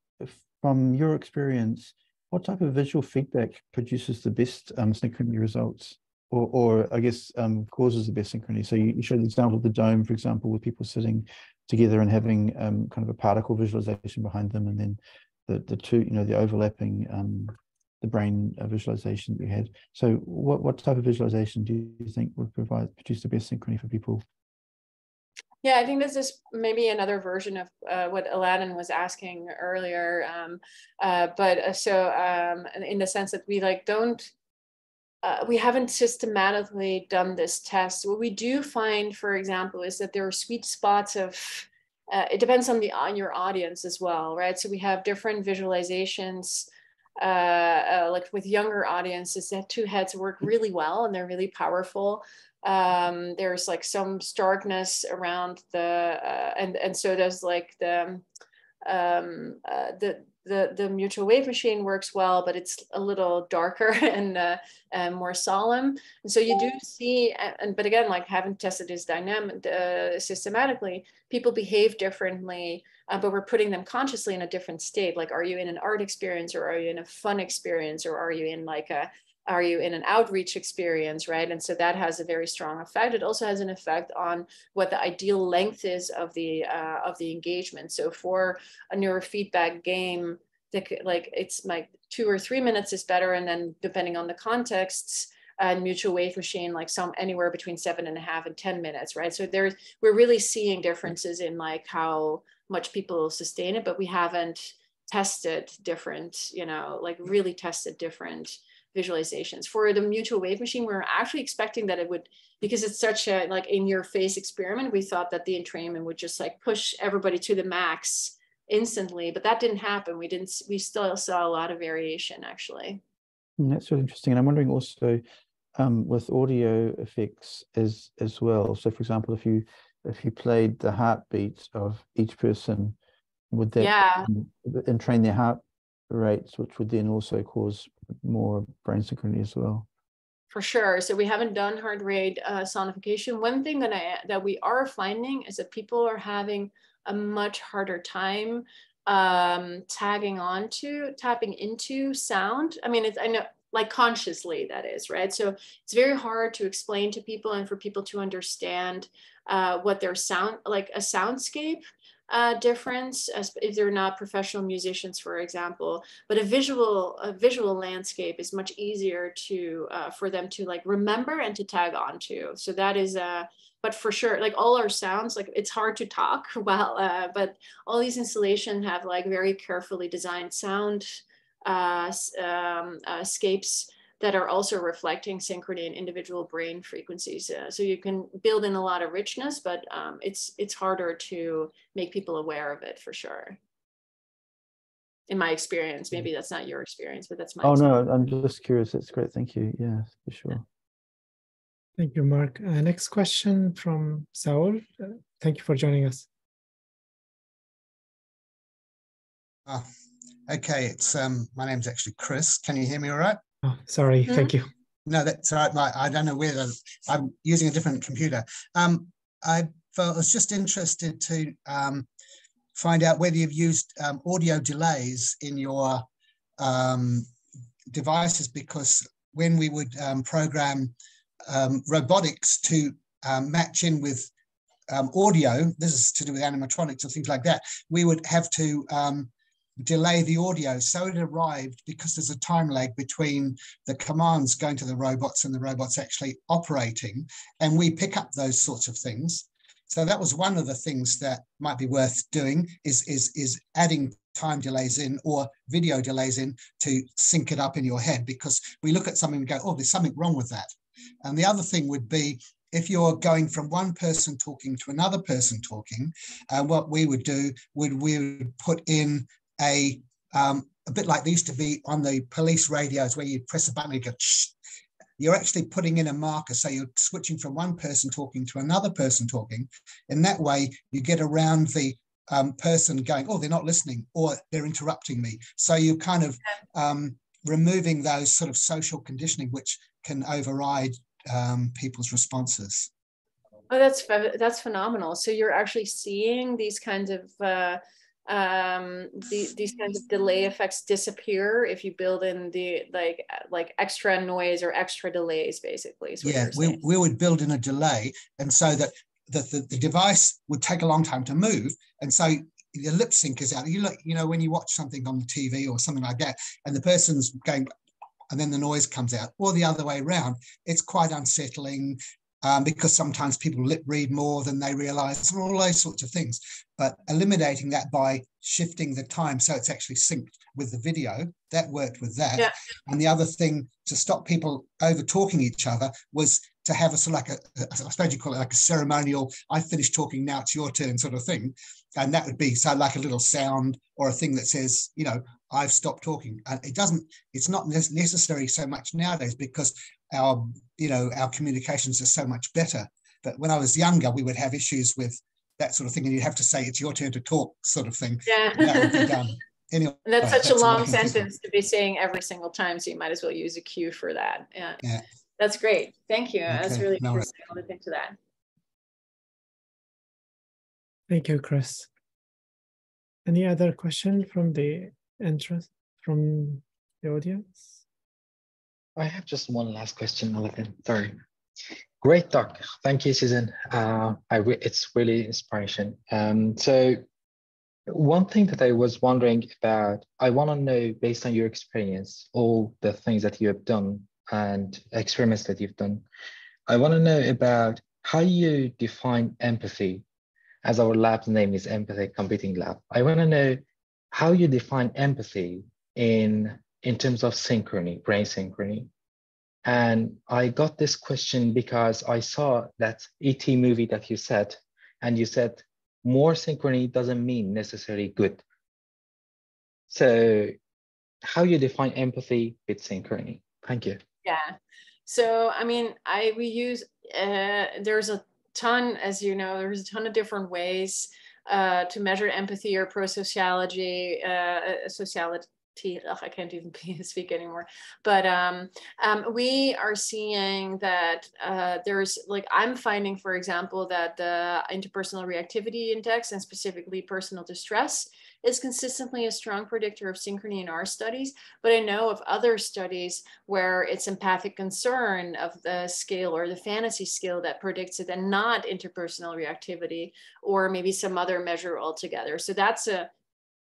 Speaker 6: from your experience, what type of visual feedback produces the best um, synchrony results? Or, or I guess um, causes the best synchrony. So you, you showed the example of the dome, for example, with people sitting together and having um, kind of a particle visualization behind them, and then the the two, you know, the overlapping um, the brain visualization that you had. So what what type of visualization do you think would provide produce the best synchrony for people?
Speaker 2: Yeah, I think this is maybe another version of uh, what Aladdin was asking earlier. Um, uh, but uh, so um, in the sense that we like don't, uh, we haven't systematically done this test. What we do find, for example, is that there are sweet spots of. Uh, it depends on the on your audience as well, right? So we have different visualizations. Uh, like with younger audiences, that two heads work really well and they're really powerful um, there's like some starkness around the uh, and and so does like the um, uh, the the the mutual wave machine works well, but it's a little darker and, uh, and more solemn. And so you do see, and but again, like haven't tested this dynamic uh, systematically, people behave differently, uh, but we're putting them consciously in a different state. Like, are you in an art experience, or are you in a fun experience, or are you in like a are you in an outreach experience right? And so that has a very strong effect. It also has an effect on what the ideal length is of the uh, of the engagement. So for a neurofeedback game like it's like two or three minutes is better. And then depending on the contexts and mutual wave machine like some anywhere between seven and a half and 10 minutes right? So there's we're really seeing differences in like how much people sustain it but we haven't tested different you know like really tested different visualizations. For the mutual wave machine, we are actually expecting that it would, because it's such a like in your face experiment, we thought that the entrainment would just like push everybody to the max instantly, but that didn't happen. We didn't, we still saw a lot of variation actually.
Speaker 6: Mm, that's really interesting. And I'm wondering also um, with audio effects as, as well. So for example, if you, if you played the heartbeat of each person, would that
Speaker 2: yeah.
Speaker 6: entrain their heart rates, which would then also cause more brain synchrony as well.
Speaker 2: For sure. So we haven't done heart rate uh, sonification. One thing that I that we are finding is that people are having a much harder time um, tagging onto, tapping into sound. I mean, it's, I know like consciously that is right so it's very hard to explain to people and for people to understand uh, what their sound like a soundscape uh, difference as if they're not professional musicians, for example. But a visual a visual landscape is much easier to uh, for them to like remember and to tag onto. So that is a uh, but for sure, like all our sounds, like it's hard to talk well, uh, but all these installations have like very carefully designed sound uh, um, uh, scapes that are also reflecting synchrony in individual brain frequencies. Uh, so you can build in a lot of richness, but um, it's it's harder to make people aware of it for sure. In my experience, maybe mm. that's not your experience, but that's my.
Speaker 6: Oh
Speaker 2: experience.
Speaker 6: no, I'm just curious. It's great. Thank you. Yeah, for sure.
Speaker 1: Thank you, Mark. Uh, next question from Saul. Uh, thank you for joining us.
Speaker 7: Oh, okay. It's um, my name's actually Chris. Can you hear me all right?
Speaker 1: Oh, sorry. Mm-hmm. Thank you.
Speaker 7: No, that's all right. I don't know whether I'm using a different computer. Um, I was just interested to um, find out whether you've used um, audio delays in your um, devices because when we would um, program um, robotics to um, match in with audio, this is to do with animatronics or things like that, we would have to delay the audio. So it arrived because there's a time lag between the commands going to the robots and the robots actually operating. And we pick up those sorts of things. So that was one of the things that might be worth doing is, is, is adding time delays in or video delays in to sync it up in your head because we look at something and go, oh, there's something wrong with that. And the other thing would be if you're going from one person talking to another person talking, uh, what we would do would we would put in a um, a bit like they used to be on the police radios where you press a button and go Shh. you're actually putting in a marker. So you're switching from one person talking to another person talking. In that way you get around the um, person going oh they're not listening or they're interrupting me. So you're kind of um, removing those sort of social conditioning which can override um, people's responses.
Speaker 2: Oh that's that's phenomenal. So you're actually seeing these kinds of uh, um, the, these kinds of delay effects disappear if you build in the like like extra noise or extra delays, basically.
Speaker 7: Yeah, we, we would build in a delay, and so that the, the, the device would take a long time to move, and so the lip sync is out. You look, you know, when you watch something on the TV or something like that, and the person's going, and then the noise comes out, or the other way around, it's quite unsettling um, because sometimes people lip read more than they realize, and all those sorts of things. But eliminating that by shifting the time so it's actually synced with the video, that worked with that. Yeah. And the other thing to stop people over talking each other was to have a sort of like a, I suppose you call it like a ceremonial, I finished talking, now it's your turn sort of thing. And that would be so like a little sound or a thing that says, you know, I've stopped talking. And it doesn't, it's not necessary so much nowadays because our you know our communications are so much better. But when i was younger we would have issues with that sort of thing and you'd have to say it's your turn to talk sort of thing.
Speaker 2: Yeah. That would be done. Anyway and that's such that's a long sentence to be saying every single time so you might as well use a cue for that. Yeah, yeah. that's great. Thank you. Okay. that's really no, interesting. I'll look into that.
Speaker 1: Thank you chris. Any other question from the interest from the audience
Speaker 8: I have just one last question, Alvin. Sorry. Great talk. Thank you, Susan. Uh, I re it's really inspiration. Um, so one thing that I was wondering about, I want to know based on your experience, all the things that you have done and experiments that you've done, I want to know about how you define empathy as our lab's name is Empathic Computing Lab. I want to know how you define empathy in in terms of synchrony, brain synchrony. And I got this question because I saw that ET movie that you said, and you said more synchrony doesn't mean necessarily good. So how you define empathy with synchrony? Thank you.
Speaker 2: Yeah. So, I mean, I, we use, uh, there's a ton, as you know, there's a ton of different ways uh, to measure empathy or pro-sociology, uh, sociology, ugh, I can't even speak anymore. But um, um, we are seeing that uh, there's like, I'm finding, for example, that the interpersonal reactivity index and specifically personal distress is consistently a strong predictor of synchrony in our studies, but I know of other studies where it's empathic concern of the scale or the fantasy scale that predicts it and not interpersonal reactivity or maybe some other measure altogether. So that's a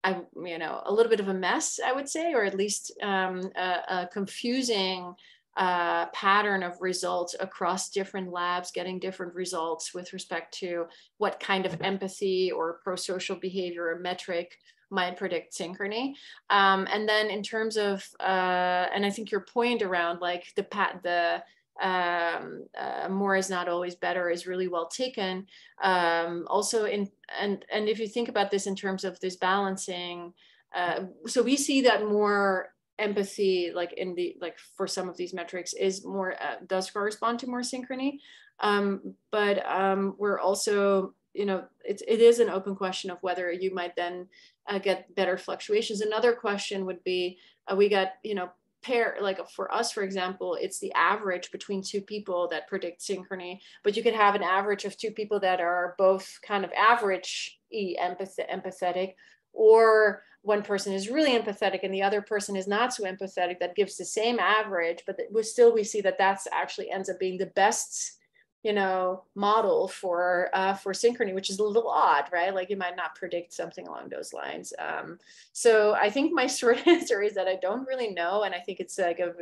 Speaker 2: I, you know, a little bit of a mess, I would say, or at least um, a, a, confusing uh, pattern of results across different labs, getting different results with respect to what kind of empathy or pro-social behavior or metric might predict synchrony. Um, and then in terms of, uh, and I think your point around like the pat the um, uh, more is not always better is really well taken. Um, also in and and if you think about this in terms of this balancing, uh, so we see that more empathy like in the like for some of these metrics is more uh, does correspond to more synchrony um, but um, we're also you know it, it is an open question of whether you might then uh, get better fluctuations another question would be uh, we got you know pair like for us for example it's the average between two people that predict synchrony but you could have an average of two people that are both kind of average e empath- empathetic or one person is really empathetic and the other person is not so empathetic that gives the same average but we still we see that that's actually ends up being the best you know, model for uh, for synchrony, which is a little odd, right? Like you might not predict something along those lines. Um, so I think my short answer is that I don't really know, and I think it's like a,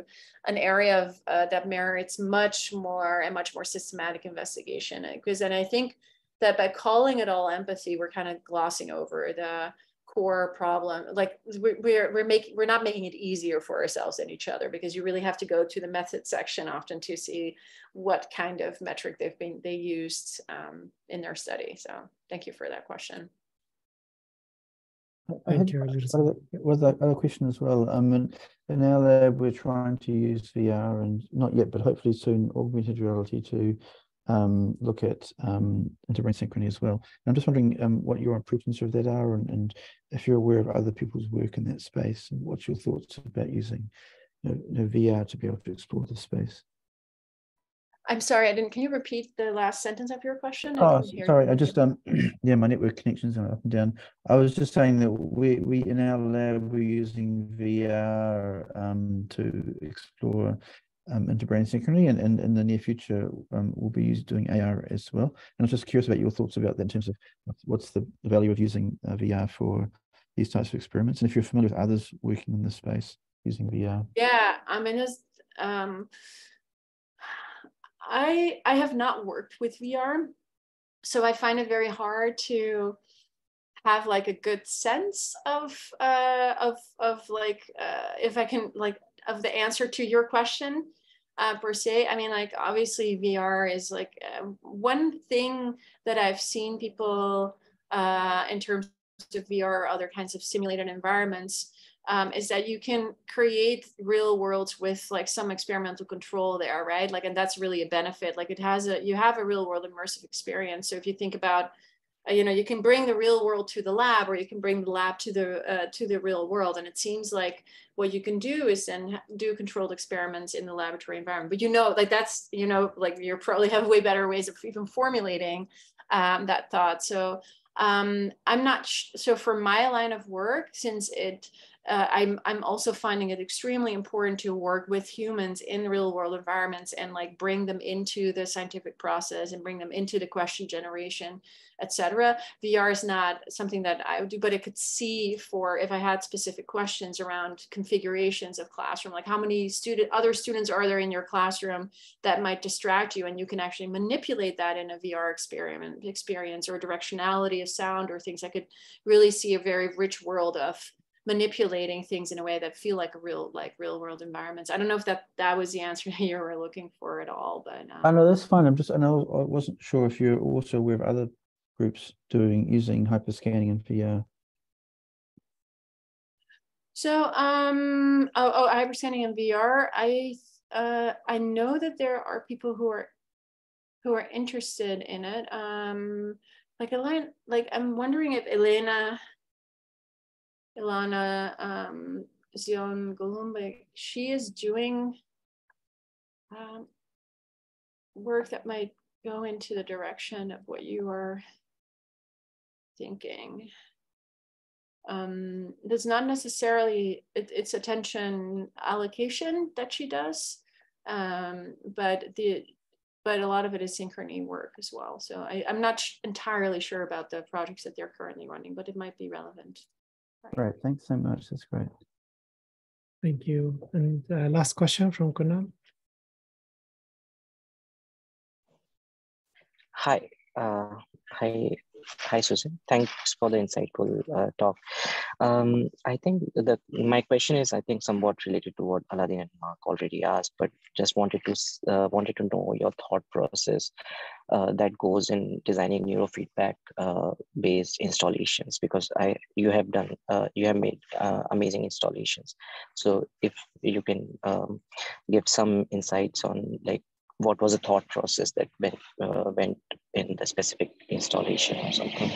Speaker 2: an area of uh, that merits much more and much more systematic investigation. Because, and I think that by calling it all empathy, we're kind of glossing over the core problem like we're we're making we're not making it easier for ourselves and each other because you really have to go to the method section often to see what kind of metric they've been they used um, in their study so thank you for that question
Speaker 6: Thank you. Was that other question as well? Um, in, in our lab, we're trying to use VR and not yet, but hopefully soon augmented reality to um, look at um, interbrain synchrony as well. And I'm just wondering um, what your impressions of that are and, and, if you're aware of other people's work in that space and what's your thoughts about using you know, VR to be able to explore the space.
Speaker 2: I'm sorry, I didn't. Can you repeat the last sentence of your question? I
Speaker 6: Oh, sorry,
Speaker 2: you.
Speaker 6: I just, um, yeah, my network connections are up and down. I was just saying that we, we, in our lab, we're using VR, um, to explore, um, interbrain synchrony and, and in the near future, um, we'll be using, doing AR as well. And I was just curious about your thoughts about that in terms of what's- the value of using uh, VR for these types of experiments, and if you're familiar with others working in this space using VR.
Speaker 2: Yeah, I mean, it's, um, I I have not worked with VR, so I find it very hard to have like a good sense of uh, of of like uh, if I can like of the answer to your question uh, per se. I mean, like obviously VR is like uh, one thing that I've seen people uh, in terms of VR or other kinds of simulated environments um, is that you can create real worlds with like some experimental control there, right? Like, and that's really a benefit. Like, it has a you have a real world immersive experience. So if you think about, you know, you can bring the real world to the lab, or you can bring the lab to the uh, to the real world. And it seems like what you can do is then do controlled experiments in the laboratory environment. But you know, like that's you know, like you probably have way better ways of even formulating um, that thought. So um, I'm not so for my line of work, since it uh, I'm, I'm also finding it extremely important to work with humans in real world environments and like bring them into the scientific process and bring them into the question generation, etc. VR is not something that I would do, but I could see for if I had specific questions around configurations of classroom, like how many student other students are there in your classroom that might distract you, and you can actually manipulate that in a VR experiment experience or directionality of sound or things. I could really see a very rich world of manipulating things in a way that feel like a real like real world environments i don't know if that that was the answer that you were looking for at all but um,
Speaker 6: I know that's fine. I'm just, I know, I wasn't sure if you're also aware of other groups doing, using hyperscanning and VR.
Speaker 2: so um oh, oh hyperscanning in vr i uh i know that there are people who are who are interested in it um like Elena, like i'm wondering if elena Ilana um, Zion Golumbic, she is doing um, work that might go into the direction of what you are thinking. Um, there's not necessarily it, it's attention allocation that she does, um, but the but a lot of it is synchrony work as well. So I, I'm not entirely sure about the projects that they're currently running, but it might be relevant.
Speaker 6: Great, thanks so much. That's great.
Speaker 1: Thank you. And uh, last question from Kunal.
Speaker 9: Hi, uh, hi, hi, Susan. Thanks for the insightful uh, talk. Um, I think that my question is, I think, somewhat related to what Aladdin and Mark already asked, but just wanted to uh, wanted to know your thought process uh, that goes in designing neurofeedback uh, based installations because I you have done uh, you have made uh, amazing installations. So if you can um, give some insights on like what was the thought process that went, uh, went in the specific installation or something?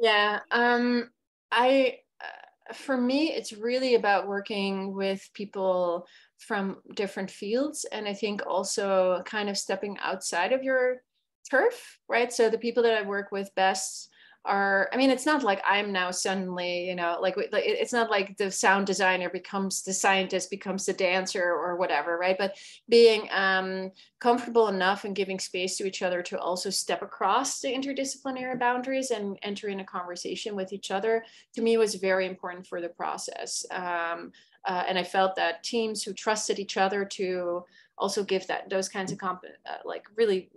Speaker 2: Yeah, um, I, uh, for me, it's really about working with people from different fields. And I think also kind of stepping outside of your turf, right? So the people that I work with best are i mean it's not like i'm now suddenly you know like it's not like the sound designer becomes the scientist becomes the dancer or whatever right? But being um, comfortable enough and giving space to each other to also step across the interdisciplinary boundaries and enter in a conversation with each other to me was very important for the process. Um, uh, and i felt that teams who trusted each other to also give that those kinds of comp uh, like really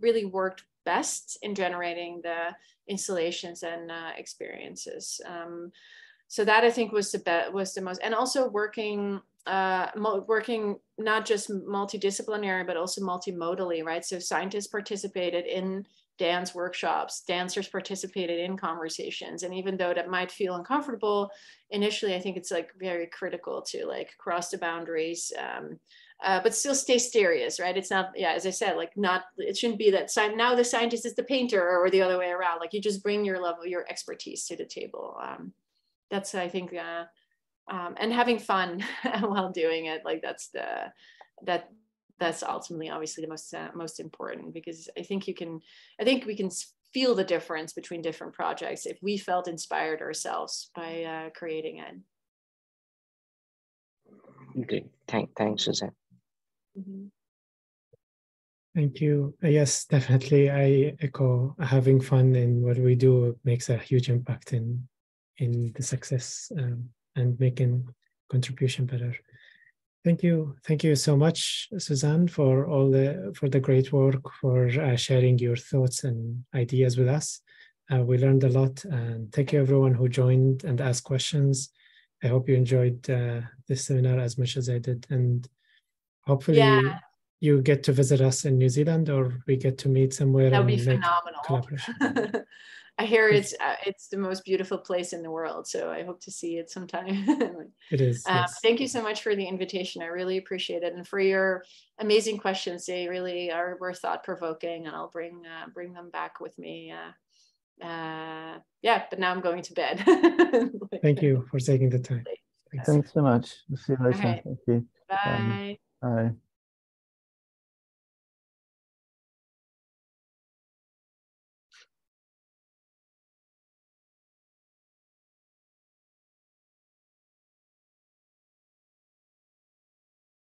Speaker 2: really worked best in generating the installations and uh, experiences. Um, so that I think was the best, was the most, and also working uh, working not just multidisciplinary but also multimodally, right? So scientists participated in dance workshops, dancers participated in conversations, and even though that might feel uncomfortable initially, I think it's like very critical to like cross the boundaries. Um, uh, but still stay serious, right? It's not, yeah, as I said, like not, it shouldn't be that sign. Now the scientist is the painter or the other way around. Like you just bring your level, your expertise to the table. Um, that's, I think, uh, um, and having fun while doing it. Like that's the, that that's ultimately obviously the most uh, most important because I think you can I think we can feel the difference between different projects if we felt inspired ourselves by uh, creating it.
Speaker 9: Okay, Thank, thanks, Suzanne.
Speaker 2: Mm-hmm.
Speaker 1: Thank you. Uh, yes, definitely. I echo having fun in what we do makes a huge impact in in the success um, and making contribution better. Thank you. Thank you so much, Suzanne, for all the for the great work, for uh, sharing your thoughts and ideas with us. Uh, we learned a lot, and thank you everyone who joined and asked questions. I hope you enjoyed uh, this seminar as much as I did, and hopefully yeah. you get to visit us in New Zealand, or we get to meet somewhere.
Speaker 2: That would be phenomenal. I hear it's uh, it's the most beautiful place in the world. So I hope to see it sometime.
Speaker 1: it is.
Speaker 2: Uh, yes. Thank you so much for the invitation. I really appreciate it, and for your amazing questions. They really are were thought provoking, and I'll bring uh, bring them back with me. Uh, uh, yeah, but now I'm going to bed.
Speaker 1: Thank you for taking the time.
Speaker 6: Thanks, Thanks so much. We'll see you later. Right. Thank you.
Speaker 2: Bye.
Speaker 6: Um, bye.